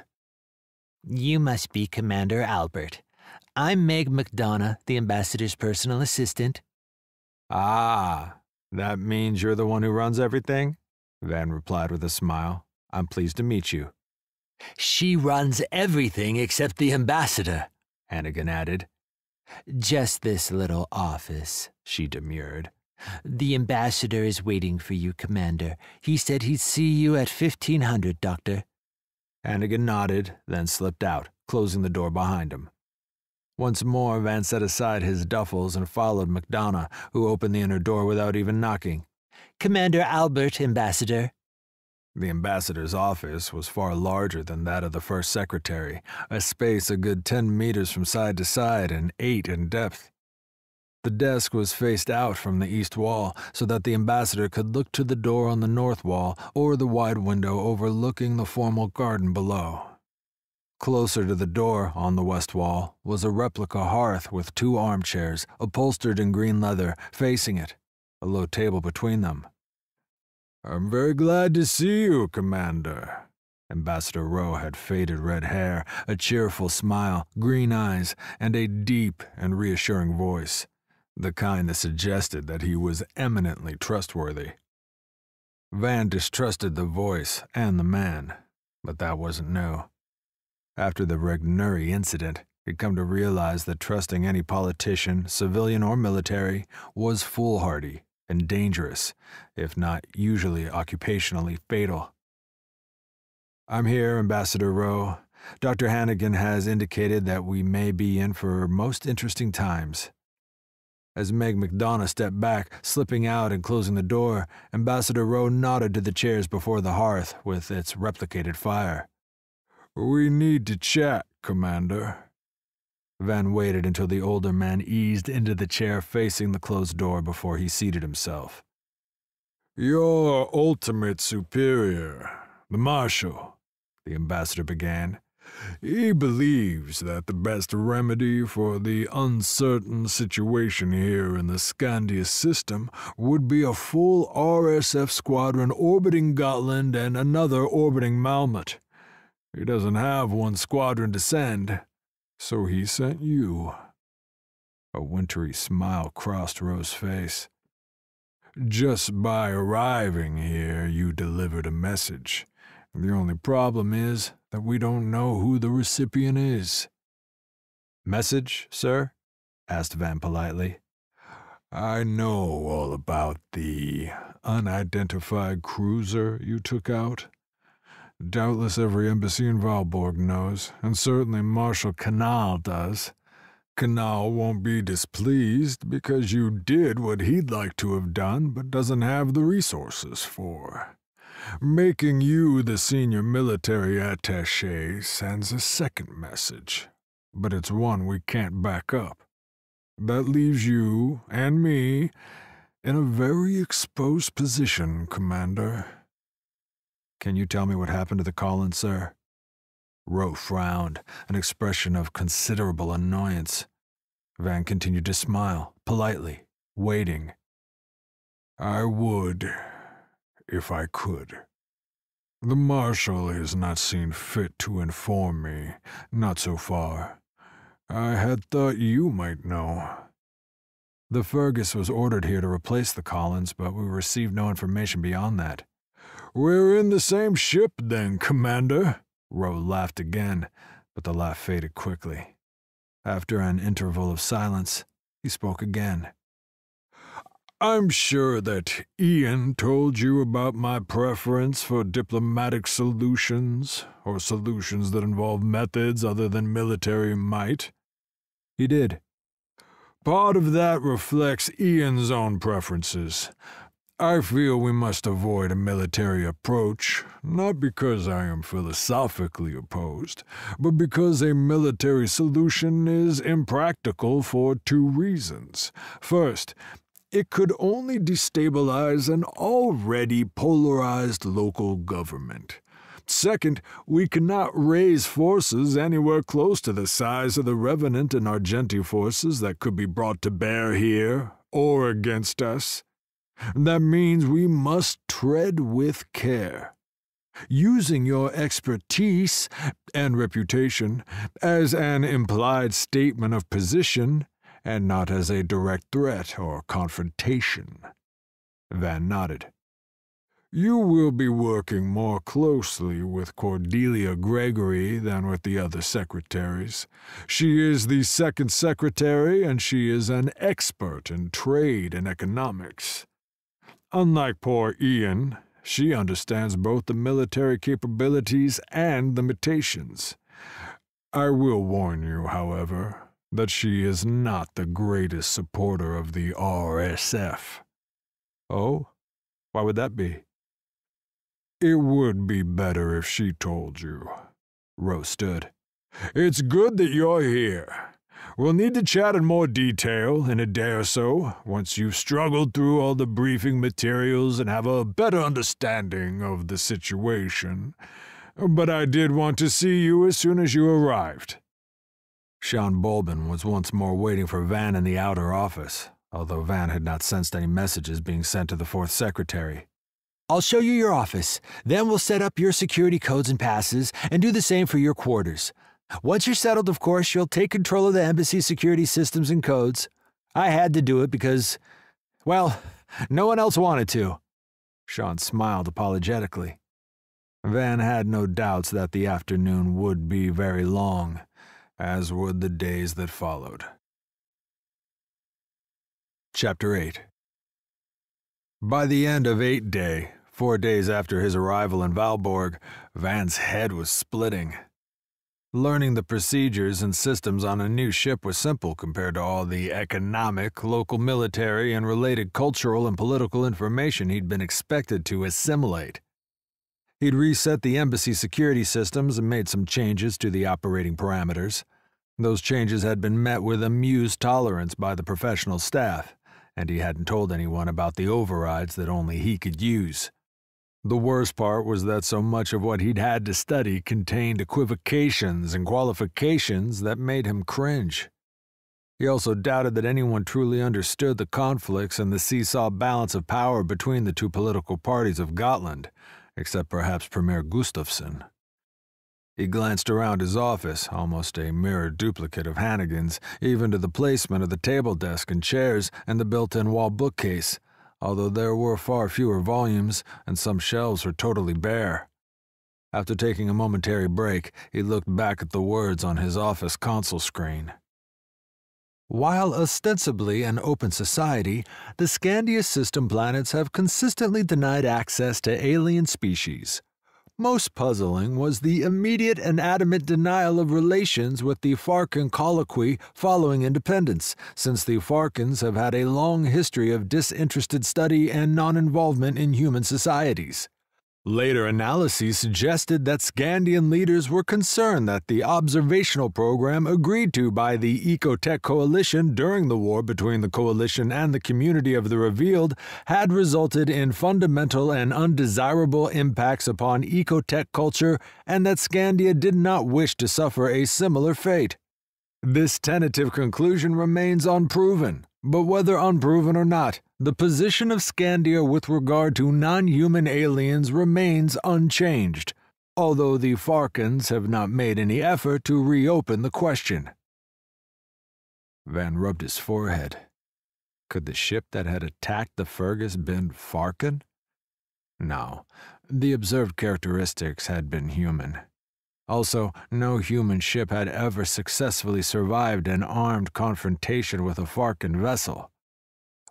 You must be Commander Albert. I'm Meg McDonough, the ambassador's personal assistant. Ah, that means you're the one who runs everything? Van replied with a smile. I'm pleased to meet you. She runs everything except the ambassador, Hannigan added. Just this little office, she demurred. The ambassador is waiting for you, Commander. He said he'd see you at 1500, Doctor. Hannigan nodded, then slipped out, closing the door behind him. Once more, Van set aside his duffels and followed McDonough, who opened the inner door without even knocking. Commander Albert, Ambassador. The ambassador's office was far larger than that of the first secretary, a space a good ten meters from side to side and eight in depth. The desk was faced out from the east wall so that the ambassador could look to the door on the north wall or the wide window overlooking the formal garden below. Closer to the door, on the west wall, was a replica hearth with two armchairs, upholstered in green leather, facing it, a low table between them. I'm very glad to see you, Commander. Ambassador Rowe had faded red hair, a cheerful smile, green eyes, and a deep and reassuring voice the kind that suggested that he was eminently trustworthy. Van distrusted the voice and the man, but that wasn't new. After the Regnery incident, he'd come to realize that trusting any politician, civilian or military, was foolhardy and dangerous, if not usually occupationally fatal. I'm here, Ambassador Rowe. Dr. Hannigan has indicated that we may be in for most interesting times. As Meg McDonough stepped back, slipping out and closing the door, Ambassador Rowe nodded to the chairs before the hearth with its replicated fire. We need to chat, Commander. Van waited until the older man eased into the chair facing the closed door before he seated himself. Your ultimate superior, the Marshal, the ambassador began, he believes that the best remedy for the uncertain situation here in the Scandia system would be a full RSF squadron orbiting Gotland and another orbiting Malmut. He doesn't have one squadron to send, so he sent you. A wintry smile crossed Rowe's face. Just by arriving here, you delivered a message. The only problem is that we don't know who the recipient is. Message, sir? asked Van politely. I know all about the unidentified cruiser you took out. Doubtless every embassy in Valborg knows, and certainly Marshal Canal does. Canal won't be displeased because you did what he'd like to have done but doesn't have the resources for. Making you the senior military attache sends a second message, but it's one we can't back up. That leaves you and me in a very exposed position, Commander. Can you tell me what happened to the Collins, sir? Rowe frowned, an expression of considerable annoyance. Van continued to smile, politely, waiting. I would, if I could. The Marshal has not seen fit to inform me, not so far. I had thought you might know. The Fergus was ordered here to replace the Collins, but we received no information beyond that. We're in the same ship, then, Commander. Rowe laughed again, but the laugh faded quickly. After an interval of silence, he spoke again. I'm sure that Ian told you about my preference for diplomatic solutions, or solutions that involve methods other than military might. He did. Part of that reflects Ian's own preferences, I feel we must avoid a military approach, not because I am philosophically opposed, but because a military solution is impractical for two reasons. First, it could only destabilize an already polarized local government. Second, we cannot raise forces anywhere close to the size of the Revenant and Argenti forces that could be brought to bear here or against us. That means we must tread with care. Using your expertise and reputation as an implied statement of position and not as a direct threat or confrontation. Van nodded. You will be working more closely with Cordelia Gregory than with the other secretaries. She is the second secretary, and she is an expert in trade and economics. Unlike poor Ian, she understands both the military capabilities and limitations. I will warn you, however, that she is not the greatest supporter of the RSF. Oh? Why would that be? It would be better if she told you. Rowe stood. It's good that you're here. We'll need to chat in more detail in a day or so, once you've struggled through all the briefing materials and have a better understanding of the situation. But I did want to see you as soon as you arrived. Sean Bulben was once more waiting for Van in the outer office, although Van had not sensed any messages being sent to the fourth secretary. I'll show you your office. Then we'll set up your security codes and passes and do the same for your quarters. Once you're settled, of course, you'll take control of the embassy security systems and codes. I had to do it because, well, no one else wanted to. Sean smiled apologetically. Van had no doubts that the afternoon would be very long, as would the days that followed. Chapter 8 By the end of Eight Day, four days after his arrival in Valborg, Van's head was splitting. Learning the procedures and systems on a new ship was simple compared to all the economic, local military, and related cultural and political information he'd been expected to assimilate. He'd reset the embassy security systems and made some changes to the operating parameters. Those changes had been met with amused tolerance by the professional staff, and he hadn't told anyone about the overrides that only he could use. The worst part was that so much of what he'd had to study contained equivocations and qualifications that made him cringe. He also doubted that anyone truly understood the conflicts and the seesaw balance of power between the two political parties of Gotland, except perhaps Premier Gustafsson. He glanced around his office, almost a mirror duplicate of Hannigan's, even to the placement of the table desk and chairs and the built in wall bookcase although there were far fewer volumes and some shelves were totally bare. After taking a momentary break, he looked back at the words on his office console screen. While ostensibly an open society, the Scandia system planets have consistently denied access to alien species. Most puzzling was the immediate and adamant denial of relations with the Farhkan colloquy following independence, since the Farhkans have had a long history of disinterested study and non involvement in human societies. Later analyses suggested that Scandian leaders were concerned that the observational program agreed to by the Ecotech Coalition during the war between the Coalition and the community of the Revealed had resulted in fundamental and undesirable impacts upon Ecotech culture and that Scandia did not wish to suffer a similar fate. This tentative conclusion remains unproven, but whether unproven or not, the position of Scandia with regard to non human aliens remains unchanged, although the Farhkans have not made any effort to reopen the question. Van rubbed his forehead. Could the ship that had attacked the Fergus been Farhkan? No, the observed characteristics had been human. Also, no human ship had ever successfully survived an armed confrontation with a Farhkan vessel.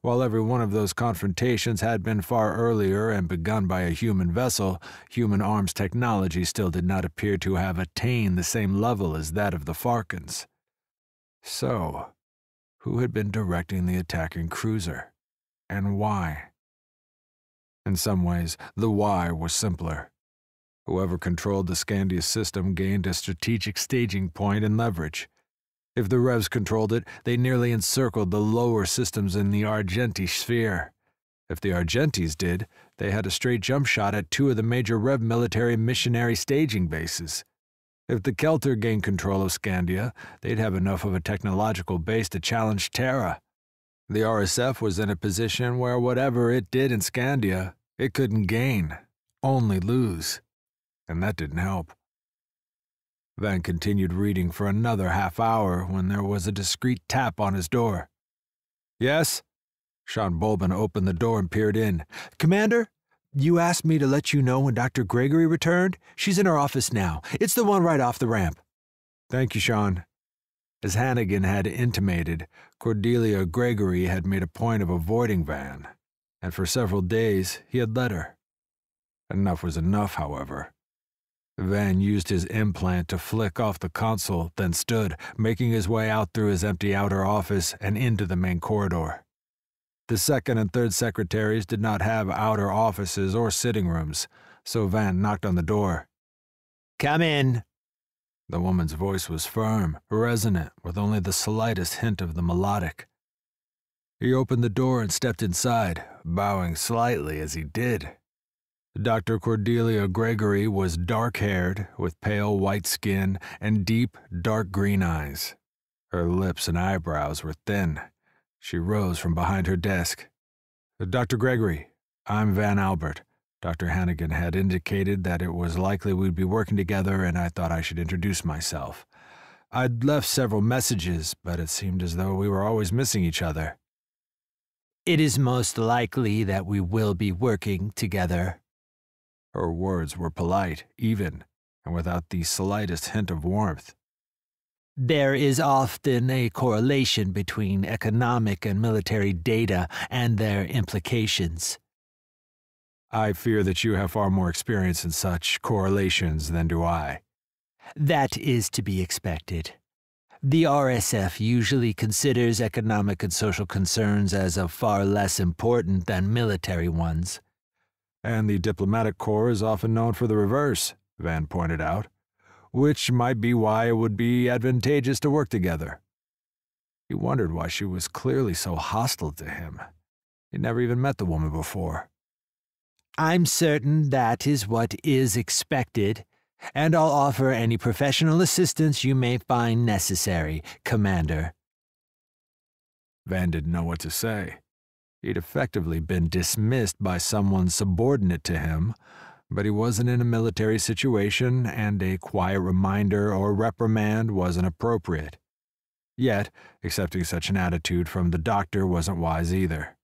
While every one of those confrontations had been far earlier and begun by a human vessel, human arms technology still did not appear to have attained the same level as that of the Farhkans. So, who had been directing the attacking cruiser? And why? In some ways, the why was simpler. Whoever controlled the Scandia system gained a strategic staging point and leverage. If the Revs controlled it, they nearly encircled the lower systems in the Argenti sphere. If the Argentis did, they had a straight jump shot at two of the major Rev military missionary staging bases. If the Kelter gained control of Scandia, they'd have enough of a technological base to challenge Terra. The RSF was in a position where whatever it did in Scandia, it couldn't gain, only lose and that didn't help. Van continued reading for another half hour when there was a discreet tap on his door. Yes? Sean Bulben opened the door and peered in. Commander, you asked me to let you know when Dr. Gregory returned? She's in her office now. It's the one right off the ramp. Thank you, Sean. As Hannigan had intimated, Cordelia Gregory had made a point of avoiding Van, and for several days he had let her. Enough was enough, however. Van used his implant to flick off the console, then stood, making his way out through his empty outer office and into the main corridor. The second and third secretaries did not have outer offices or sitting rooms, so Van knocked on the door. Come in. The woman's voice was firm, resonant, with only the slightest hint of the melodic. He opened the door and stepped inside, bowing slightly as he did. Dr. Cordelia Gregory was dark haired, with pale white skin and deep, dark green eyes. Her lips and eyebrows were thin. She rose from behind her desk. Dr. Gregory, I'm Van Albert. Dr. Hannigan had indicated that it was likely we'd be working together, and I thought I should introduce myself. I'd left several messages, but it seemed as though we were always missing each other. It is most likely that we will be working together, her words were polite, even, and without the slightest hint of warmth. There is often a correlation between economic and military data and their implications. I fear that you have far more experience in such correlations than do I. That is to be expected. The RSF usually considers economic and social concerns as of far less important than military ones. And the diplomatic corps is often known for the reverse, Van pointed out. which might be why it would be advantageous to work together. He wondered why she was clearly so hostile to him. He'd never even met the woman before. I'm certain that is what is expected, and I'll offer any professional assistance you may find necessary, Commander. Van didn't know what to say. He'd effectively been dismissed by someone subordinate to him, but he wasn't in a military situation, and a quiet reminder or reprimand wasn't appropriate. Yet, accepting such an attitude from the doctor wasn't wise either.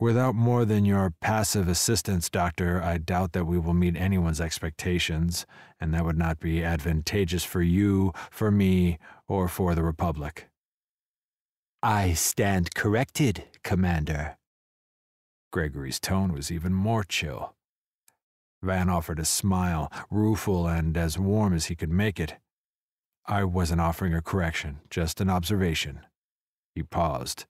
Without more than your passive assistance, Doctor, I doubt that we will meet anyone's expectations, and that would not be advantageous for you, for me, or for the Republic. I stand corrected, Commander. Gregory's tone was even more chill. Van offered a smile, rueful and as warm as he could make it. I wasn't offering a correction, just an observation. He paused.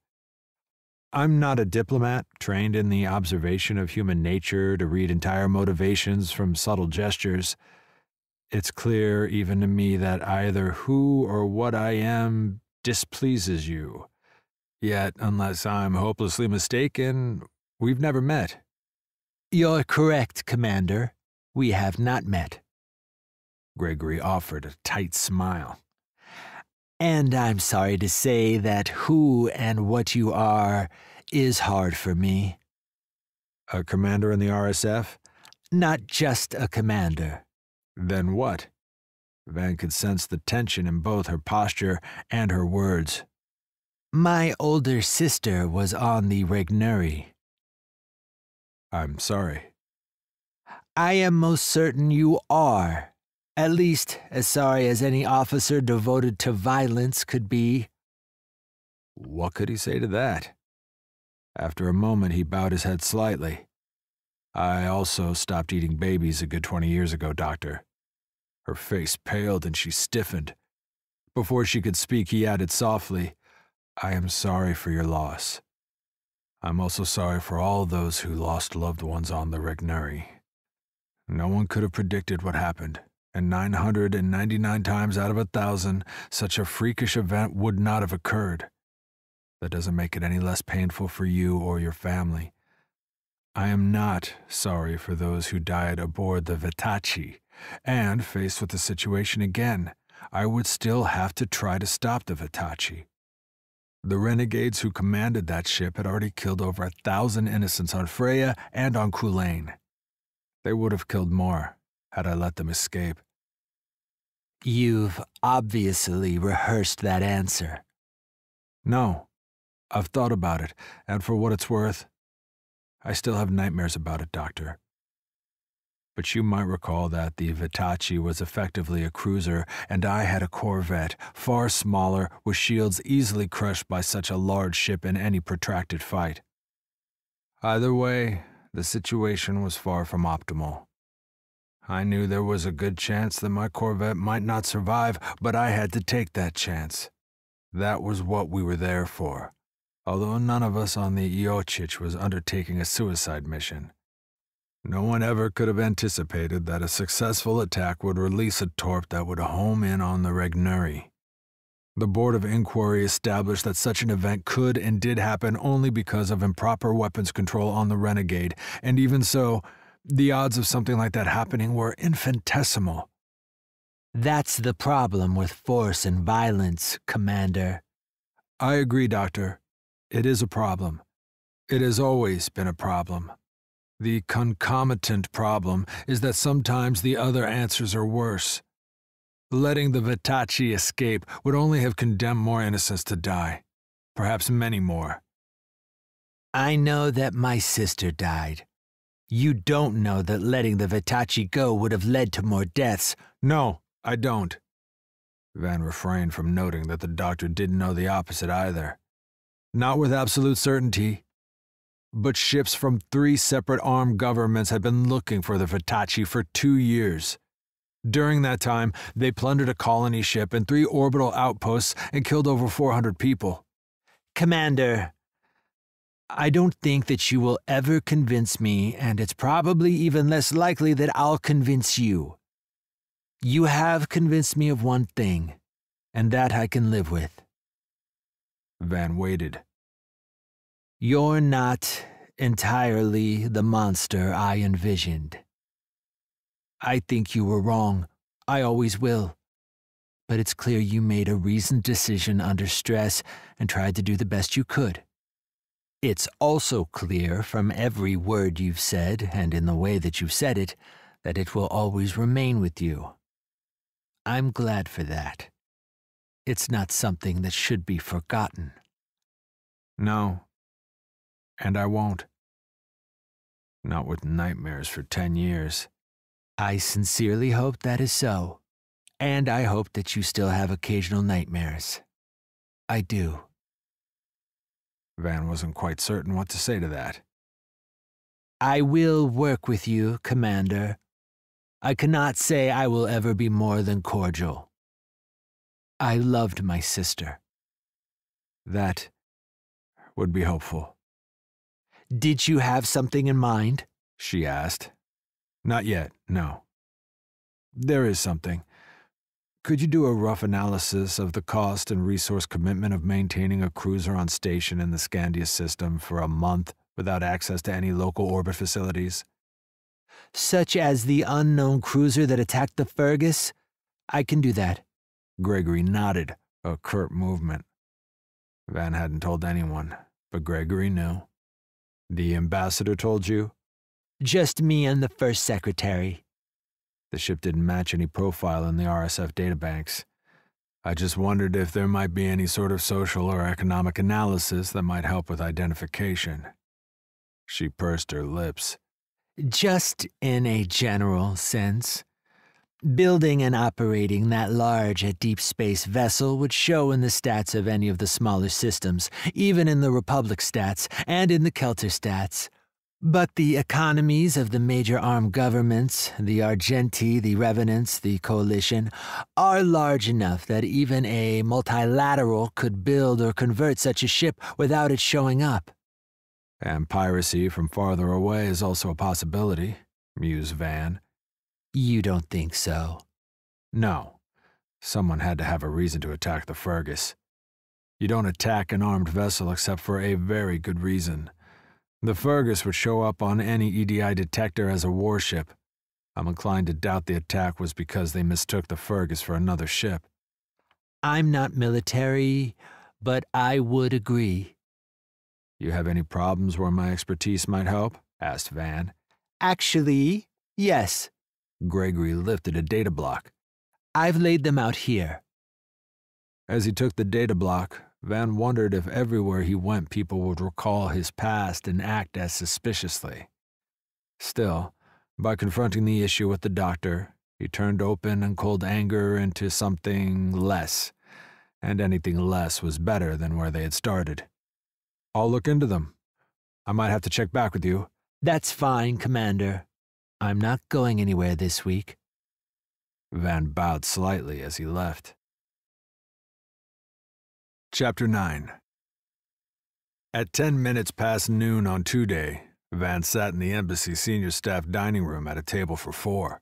I'm not a diplomat trained in the observation of human nature to read entire motivations from subtle gestures. It's clear even to me that either who or what I am displeases you. Yet, unless I'm hopelessly mistaken, we've never met. You're correct, Commander. We have not met. Gregory offered a tight smile. And I'm sorry to say that who and what you are is hard for me. A commander in the RSF? Not just a commander. Then what? Van could sense the tension in both her posture and her words. My older sister was on the Regnery. I'm sorry. I am most certain you are. At least as sorry as any officer devoted to violence could be. What could he say to that? After a moment, he bowed his head slightly. I also stopped eating babies a good twenty years ago, Doctor. Her face paled and she stiffened. Before she could speak, he added softly, I am sorry for your loss. I'm also sorry for all those who lost loved ones on the Regnery. No one could have predicted what happened, and 999 times out of a thousand, such a freakish event would not have occurred. That doesn't make it any less painful for you or your family. I am not sorry for those who died aboard the Vitachi, and faced with the situation again, I would still have to try to stop the Vitachi. The renegades who commanded that ship had already killed over a thousand innocents on Freya and on Khulain. They would have killed more had I let them escape. You've obviously rehearsed that answer. No, I've thought about it, and for what it's worth, I still have nightmares about it, Doctor but you might recall that the Vitachi was effectively a cruiser, and I had a corvette, far smaller, with shields easily crushed by such a large ship in any protracted fight. Either way, the situation was far from optimal. I knew there was a good chance that my corvette might not survive, but I had to take that chance. That was what we were there for, although none of us on the Iochich was undertaking a suicide mission. No one ever could have anticipated that a successful attack would release a torp that would home in on the Regnery. The Board of Inquiry established that such an event could and did happen only because of improper weapons control on the Renegade, and even so, the odds of something like that happening were infinitesimal. That's the problem with force and violence, Commander. I agree, Doctor. It is a problem. It has always been a problem. The concomitant problem is that sometimes the other answers are worse. Letting the Vitachi escape would only have condemned more innocents to die, perhaps many more. I know that my sister died. You don't know that letting the Vitachi go would have led to more deaths. No, I don't. Van refrained from noting that the doctor didn't know the opposite either. Not with absolute certainty, but ships from three separate armed governments had been looking for the Vitachi for two years. During that time, they plundered a colony ship and three orbital outposts and killed over 400 people. Commander, I don't think that you will ever convince me, and it's probably even less likely that I'll convince you. You have convinced me of one thing, and that I can live with. Van waited. You're not entirely the monster I envisioned. I think you were wrong. I always will. But it's clear you made a reasoned decision under stress and tried to do the best you could. It's also clear from every word you've said and in the way that you've said it that it will always remain with you. I'm glad for that. It's not something that should be forgotten. No. And I won't. Not with nightmares for ten years. I sincerely hope that is so, and I hope that you still have occasional nightmares. I do. Van wasn't quite certain what to say to that. I will work with you, Commander. I cannot say I will ever be more than cordial. I loved my sister. That would be helpful. Did you have something in mind? She asked. Not yet, no. There is something. Could you do a rough analysis of the cost and resource commitment of maintaining a cruiser on station in the Scandia system for a month without access to any local orbit facilities? Such as the unknown cruiser that attacked the Fergus? I can do that. Gregory nodded, a curt movement. Van hadn't told anyone, but Gregory knew. The ambassador told you? Just me and the first secretary. The ship didn't match any profile in the RSF databanks. I just wondered if there might be any sort of social or economic analysis that might help with identification. She pursed her lips. Just in a general sense. Building and operating that large a deep space vessel would show in the stats of any of the smaller systems, even in the Republic stats and in the Kelter stats. But the economies of the major armed governments, the Argenti, the Revenants, the Coalition, are large enough that even a multilateral could build or convert such a ship without it showing up. And piracy from farther away is also a possibility, mused Van. You don't think so? No. Someone had to have a reason to attack the Fergus. You don't attack an armed vessel except for a very good reason. The Fergus would show up on any EDI detector as a warship. I'm inclined to doubt the attack was because they mistook the Fergus for another ship. I'm not military, but I would agree. You have any problems where my expertise might help? asked Van. Actually, yes. Gregory lifted a data block. I've laid them out here. As he took the data block, Van wondered if everywhere he went people would recall his past and act as suspiciously. Still, by confronting the issue with the doctor, he turned open and cold anger into something less, and anything less was better than where they had started. I'll look into them. I might have to check back with you. That's fine, Commander. I'm not going anywhere this week. Van bowed slightly as he left. Chapter 9 At ten minutes past noon on Tuesday, Van sat in the embassy senior staff dining room at a table for four.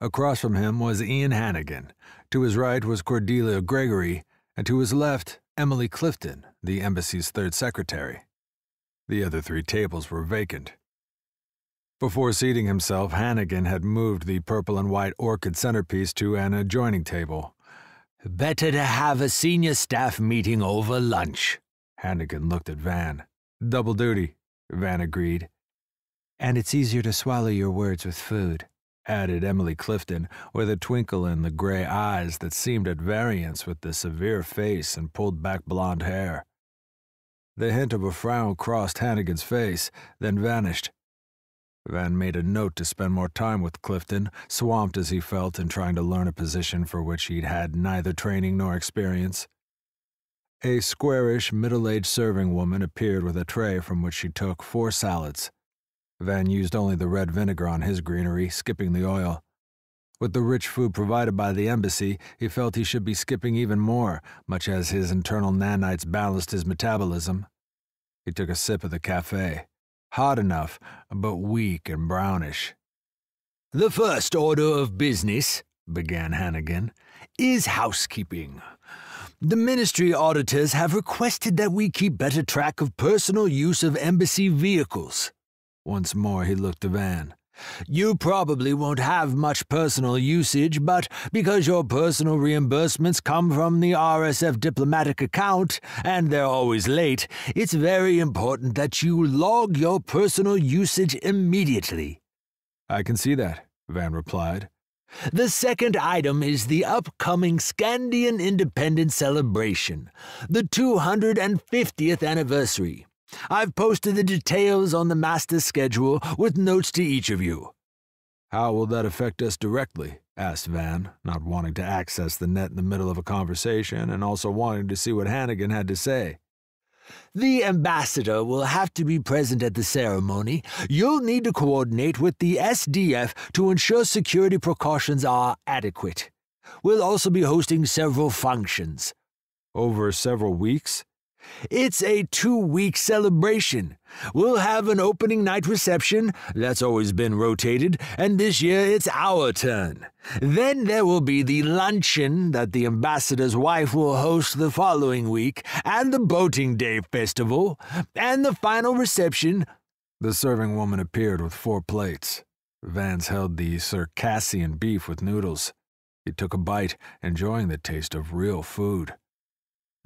Across from him was Ian Hannigan, to his right was Cordelia Gregory, and to his left, Emily Clifton, the embassy's third secretary. The other three tables were vacant. Before seating himself, Hannigan had moved the purple and white orchid centerpiece to an adjoining table Better to have a senior staff meeting over lunch. Hannigan looked at Van. Double duty, Van agreed. And it's easier to swallow your words with food, added Emily Clifton, with a twinkle in the gray eyes that seemed at variance with the severe face and pulled back blonde hair. The hint of a frown crossed Hannigan's face, then vanished. Van made a note to spend more time with Clifton, swamped as he felt in trying to learn a position for which he'd had neither training nor experience. A squarish, middle aged serving woman appeared with a tray from which she took four salads. Van used only the red vinegar on his greenery, skipping the oil. With the rich food provided by the embassy, he felt he should be skipping even more, much as his internal nanites balanced his metabolism. He took a sip of the cafe hot enough, but weak and brownish. The first order of business, began Hannigan, is housekeeping. The ministry auditors have requested that we keep better track of personal use of embassy vehicles. Once more he looked to Van. You probably won't have much personal usage, but because your personal reimbursements come from the RSF diplomatic account, and they're always late, it's very important that you log your personal usage immediately. I can see that, Van replied. The second item is the upcoming Scandian Independence Celebration, the 250th anniversary. I've posted the details on the master schedule with notes to each of you. How will that affect us directly? asked Van, not wanting to access the net in the middle of a conversation and also wanting to see what Hannigan had to say. The ambassador will have to be present at the ceremony. You'll need to coordinate with the SDF to ensure security precautions are adequate. We'll also be hosting several functions. Over several weeks? It's a two week celebration. We'll have an opening night reception, that's always been rotated, and this year it's our turn. Then there will be the luncheon that the ambassador's wife will host the following week, and the Boating Day Festival, and the final reception. The serving woman appeared with four plates. Vance held the Circassian beef with noodles. He took a bite, enjoying the taste of real food.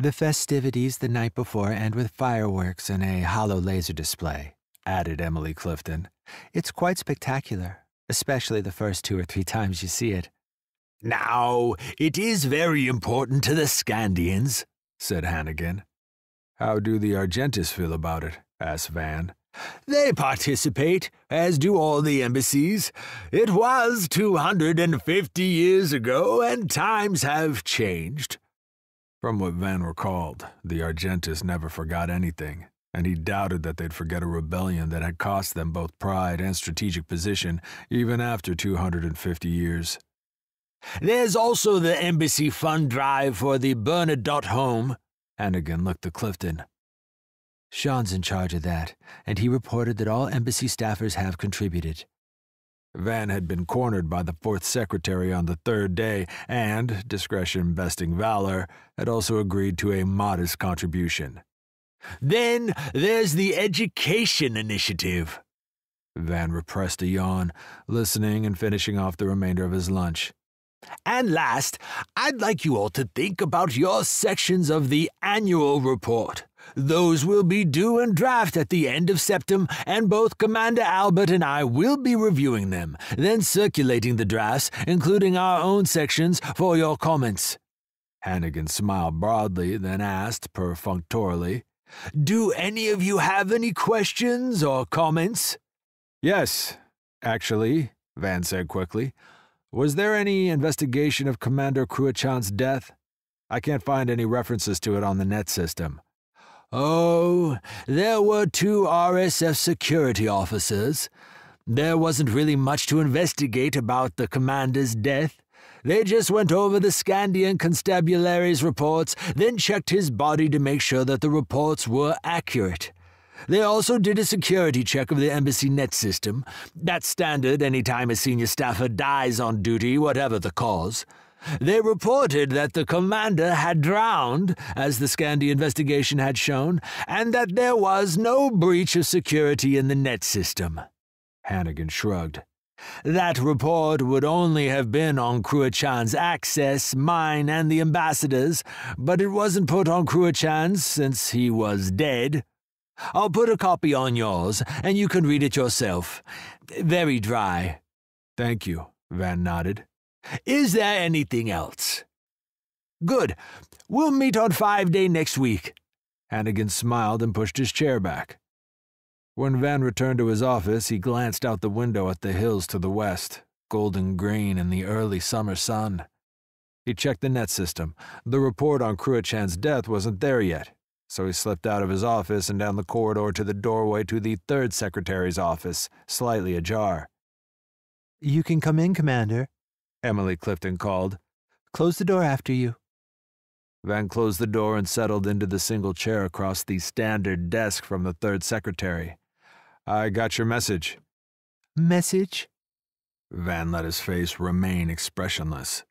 The festivities the night before end with fireworks and a holo laser display, added Emily Clifton. It's quite spectacular, especially the first two or three times you see it. Now, it is very important to the Scandians, said Hannigan. How do the Argentis feel about it? asked Van. They participate, as do all the embassies. It was 250 years ago, and times have changed. From what Van recalled, the Argentis never forgot anything, and he doubted that they'd forget a rebellion that had cost them both pride and strategic position even after 250 years. There's also the embassy fund drive for the Bernadotte home. Hannigan looked to Clifton. Sean's in charge of that, and he reported that all embassy staffers have contributed. Van had been cornered by the fourth secretary on the third day and, discretion besting valor, had also agreed to a modest contribution. Then there's the education initiative. Van repressed a yawn, listening and finishing off the remainder of his lunch. And last, I'd like you all to think about your sections of the annual report. Those will be due and draft at the end of September, and both Commander Albert and I will be reviewing them, then circulating the drafts, including our own sections, for your comments. Hannigan smiled broadly, then asked perfunctorily, Do any of you have any questions or comments? Yes, actually, Van said quickly. Was there any investigation of Commander Cruachan's death? I can't find any references to it on the net system. Oh, there were two RSF security officers. There wasn't really much to investigate about the commander's death. They just went over the Scandian constabulary's reports, then checked his body to make sure that the reports were accurate. They also did a security check of the embassy net system. That's standard any time a senior staffer dies on duty, whatever the cause. They reported that the commander had drowned, as the Scandi investigation had shown, and that there was no breach of security in the net system. Hannigan shrugged. That report would only have been on Cruachan's access, mine, and the ambassador's, but it wasn't put on Cruachan's since he was dead. I'll put a copy on yours, and you can read it yourself. Very dry. Thank you, Van nodded. Is there anything else? Good. We'll meet on Five Day next week. Hannigan smiled and pushed his chair back. When Van returned to his office, he glanced out the window at the hills to the west, golden green in the early summer sun. He checked the net system. The report on Cruachan's death wasn't there yet, so he slipped out of his office and down the corridor to the doorway to the third secretary's office, slightly ajar. You can come in, Commander, Emily Clifton called. Close the door after you. Van closed the door and settled into the single chair across the standard desk from the third secretary. I got your message. Message? Van let his face remain expressionless.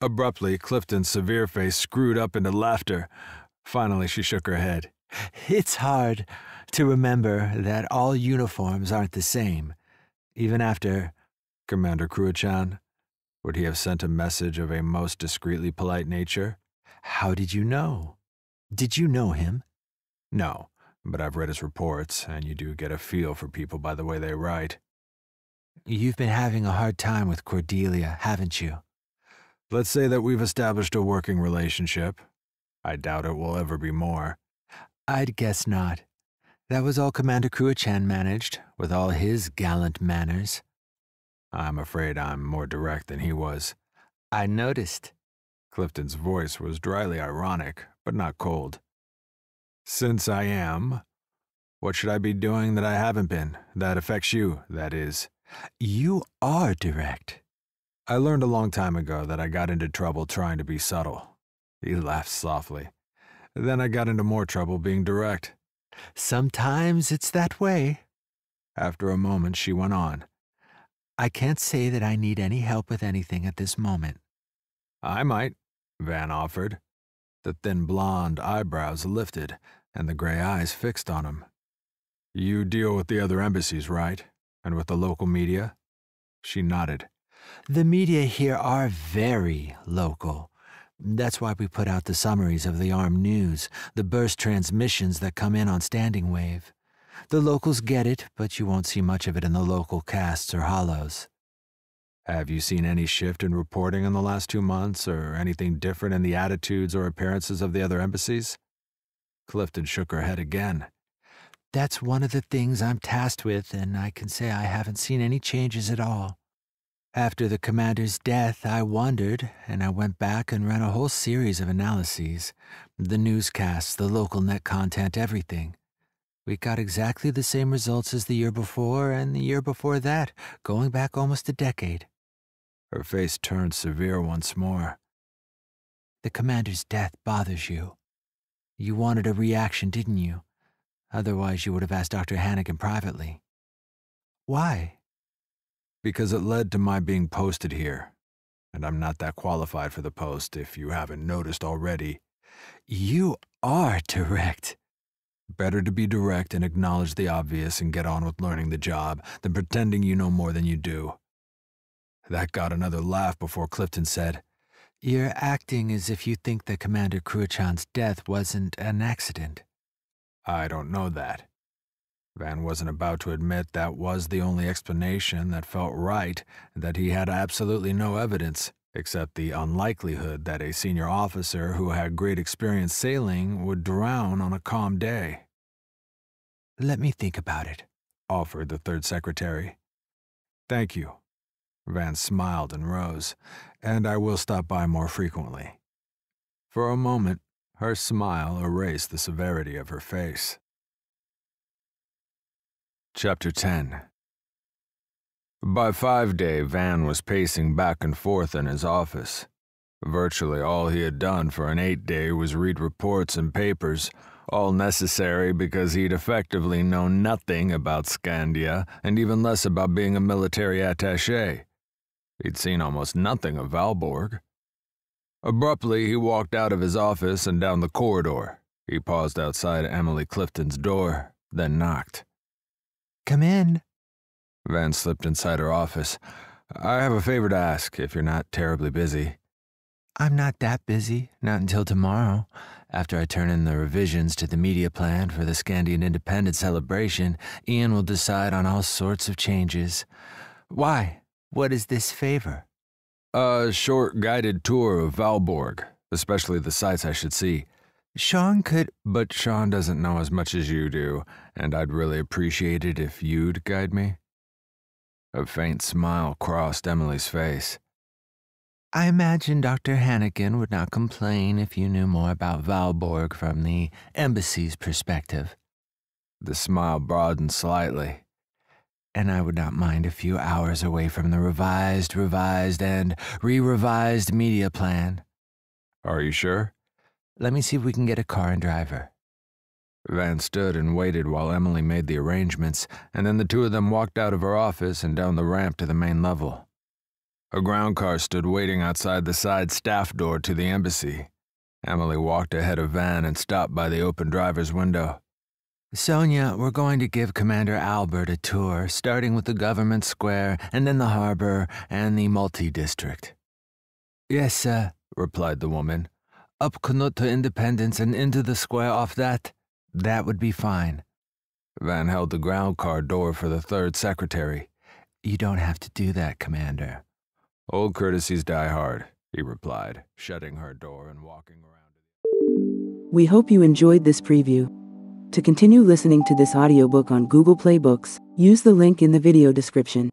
Abruptly, Clifton's severe face screwed up into laughter. Finally, she shook her head. It's hard to remember that all uniforms aren't the same, even after. Commander Cruachan, would he have sent a message of a most discreetly polite nature? How did you know? Did you know him? No, but I've read his reports, and you do get a feel for people by the way they write. You've been having a hard time with Cordelia, haven't you? Let's say that we've established a working relationship. I doubt it will ever be more. I'd guess not. That was all Commander Cruachan managed, with all his gallant manners. I'm afraid I'm more direct than he was. I noticed. Clifton's voice was dryly ironic, but not cold. Since I am, what should I be doing that I haven't been? That affects you, that is. You are direct. I learned a long time ago that I got into trouble trying to be subtle. He laughed softly. Then I got into more trouble being direct. Sometimes it's that way. After a moment, she went on. I can't say that I need any help with anything at this moment. I might, Van offered. The thin blonde eyebrows lifted, and the gray eyes fixed on him. You deal with the other embassies, right? And with the local media? She nodded. The media here are very local. That's why we put out the summaries of the armed news, the burst transmissions that come in on standing wave. The locals get it, but you won't see much of it in the local casts or holos. Have you seen any shift in reporting in the last two months, or anything different in the attitudes or appearances of the other embassies? Clifton shook her head again. That's one of the things I'm tasked with, and I can say I haven't seen any changes at all. After the commander's death, I wondered, and I went back and ran a whole series of analyses the newscasts, the local net content, everything. We got exactly the same results as the year before and the year before that, going back almost a decade. Her face turned severe once more. The commander's death bothers you. You wanted a reaction, didn't you? Otherwise, you would have asked Dr. Hannigan privately. Why? because it led to my being posted here. And I'm not that qualified for the post, if you haven't noticed already. You are direct. Better to be direct and acknowledge the obvious and get on with learning the job than pretending you know more than you do. That got another laugh before Clifton said, You're acting as if you think that Commander Cruachan's death wasn't an accident. I don't know that. Van wasn't about to admit that was the only explanation that felt right, that he had absolutely no evidence, except the unlikelihood that a senior officer who had great experience sailing would drown on a calm day. Let me think about it, offered the third secretary. Thank you. Van smiled and rose, and I will stop by more frequently. For a moment, her smile erased the severity of her face. Chapter 10 By five day, Van was pacing back and forth in his office. Virtually all he had done for an eight day was read reports and papers, all necessary because he'd effectively known nothing about Scandia and even less about being a military attache. He'd seen almost nothing of Valborg. Abruptly, he walked out of his office and down the corridor. He paused outside Emily Clifton's door, then knocked. Come in. Van slipped inside her office. I have a favor to ask, if you're not terribly busy. I'm not that busy, not until tomorrow. After I turn in the revisions to the media plan for the Scandian Independence celebration, Ian will decide on all sorts of changes. Why? What is this favor? A short guided tour of Valborg, especially the sights I should see. Sean could. But Sean doesn't know as much as you do, and I'd really appreciate it if you'd guide me. A faint smile crossed Emily's face. I imagine Dr. Hannigan would not complain if you knew more about Valborg from the embassy's perspective. The smile broadened slightly. And I would not mind a few hours away from the revised, revised, and re revised media plan. Are you sure? Let me see if we can get a car and driver. Van stood and waited while Emily made the arrangements, and then the two of them walked out of her office and down the ramp to the main level. A ground car stood waiting outside the side staff door to the embassy. Emily walked ahead of Van and stopped by the open driver's window. Sonia, we're going to give Commander Albert a tour, starting with the government square, and then the harbor and the multi district. Yes, sir, replied the woman. Up Knut to Independence and into the square off that. That would be fine. Van held the ground car door for the third secretary. You don't have to do that, Commander. Old courtesies die hard, he replied, shutting her door and walking around. We hope you enjoyed this preview. To continue listening to this audiobook on Google Play Books, use the link in the video description.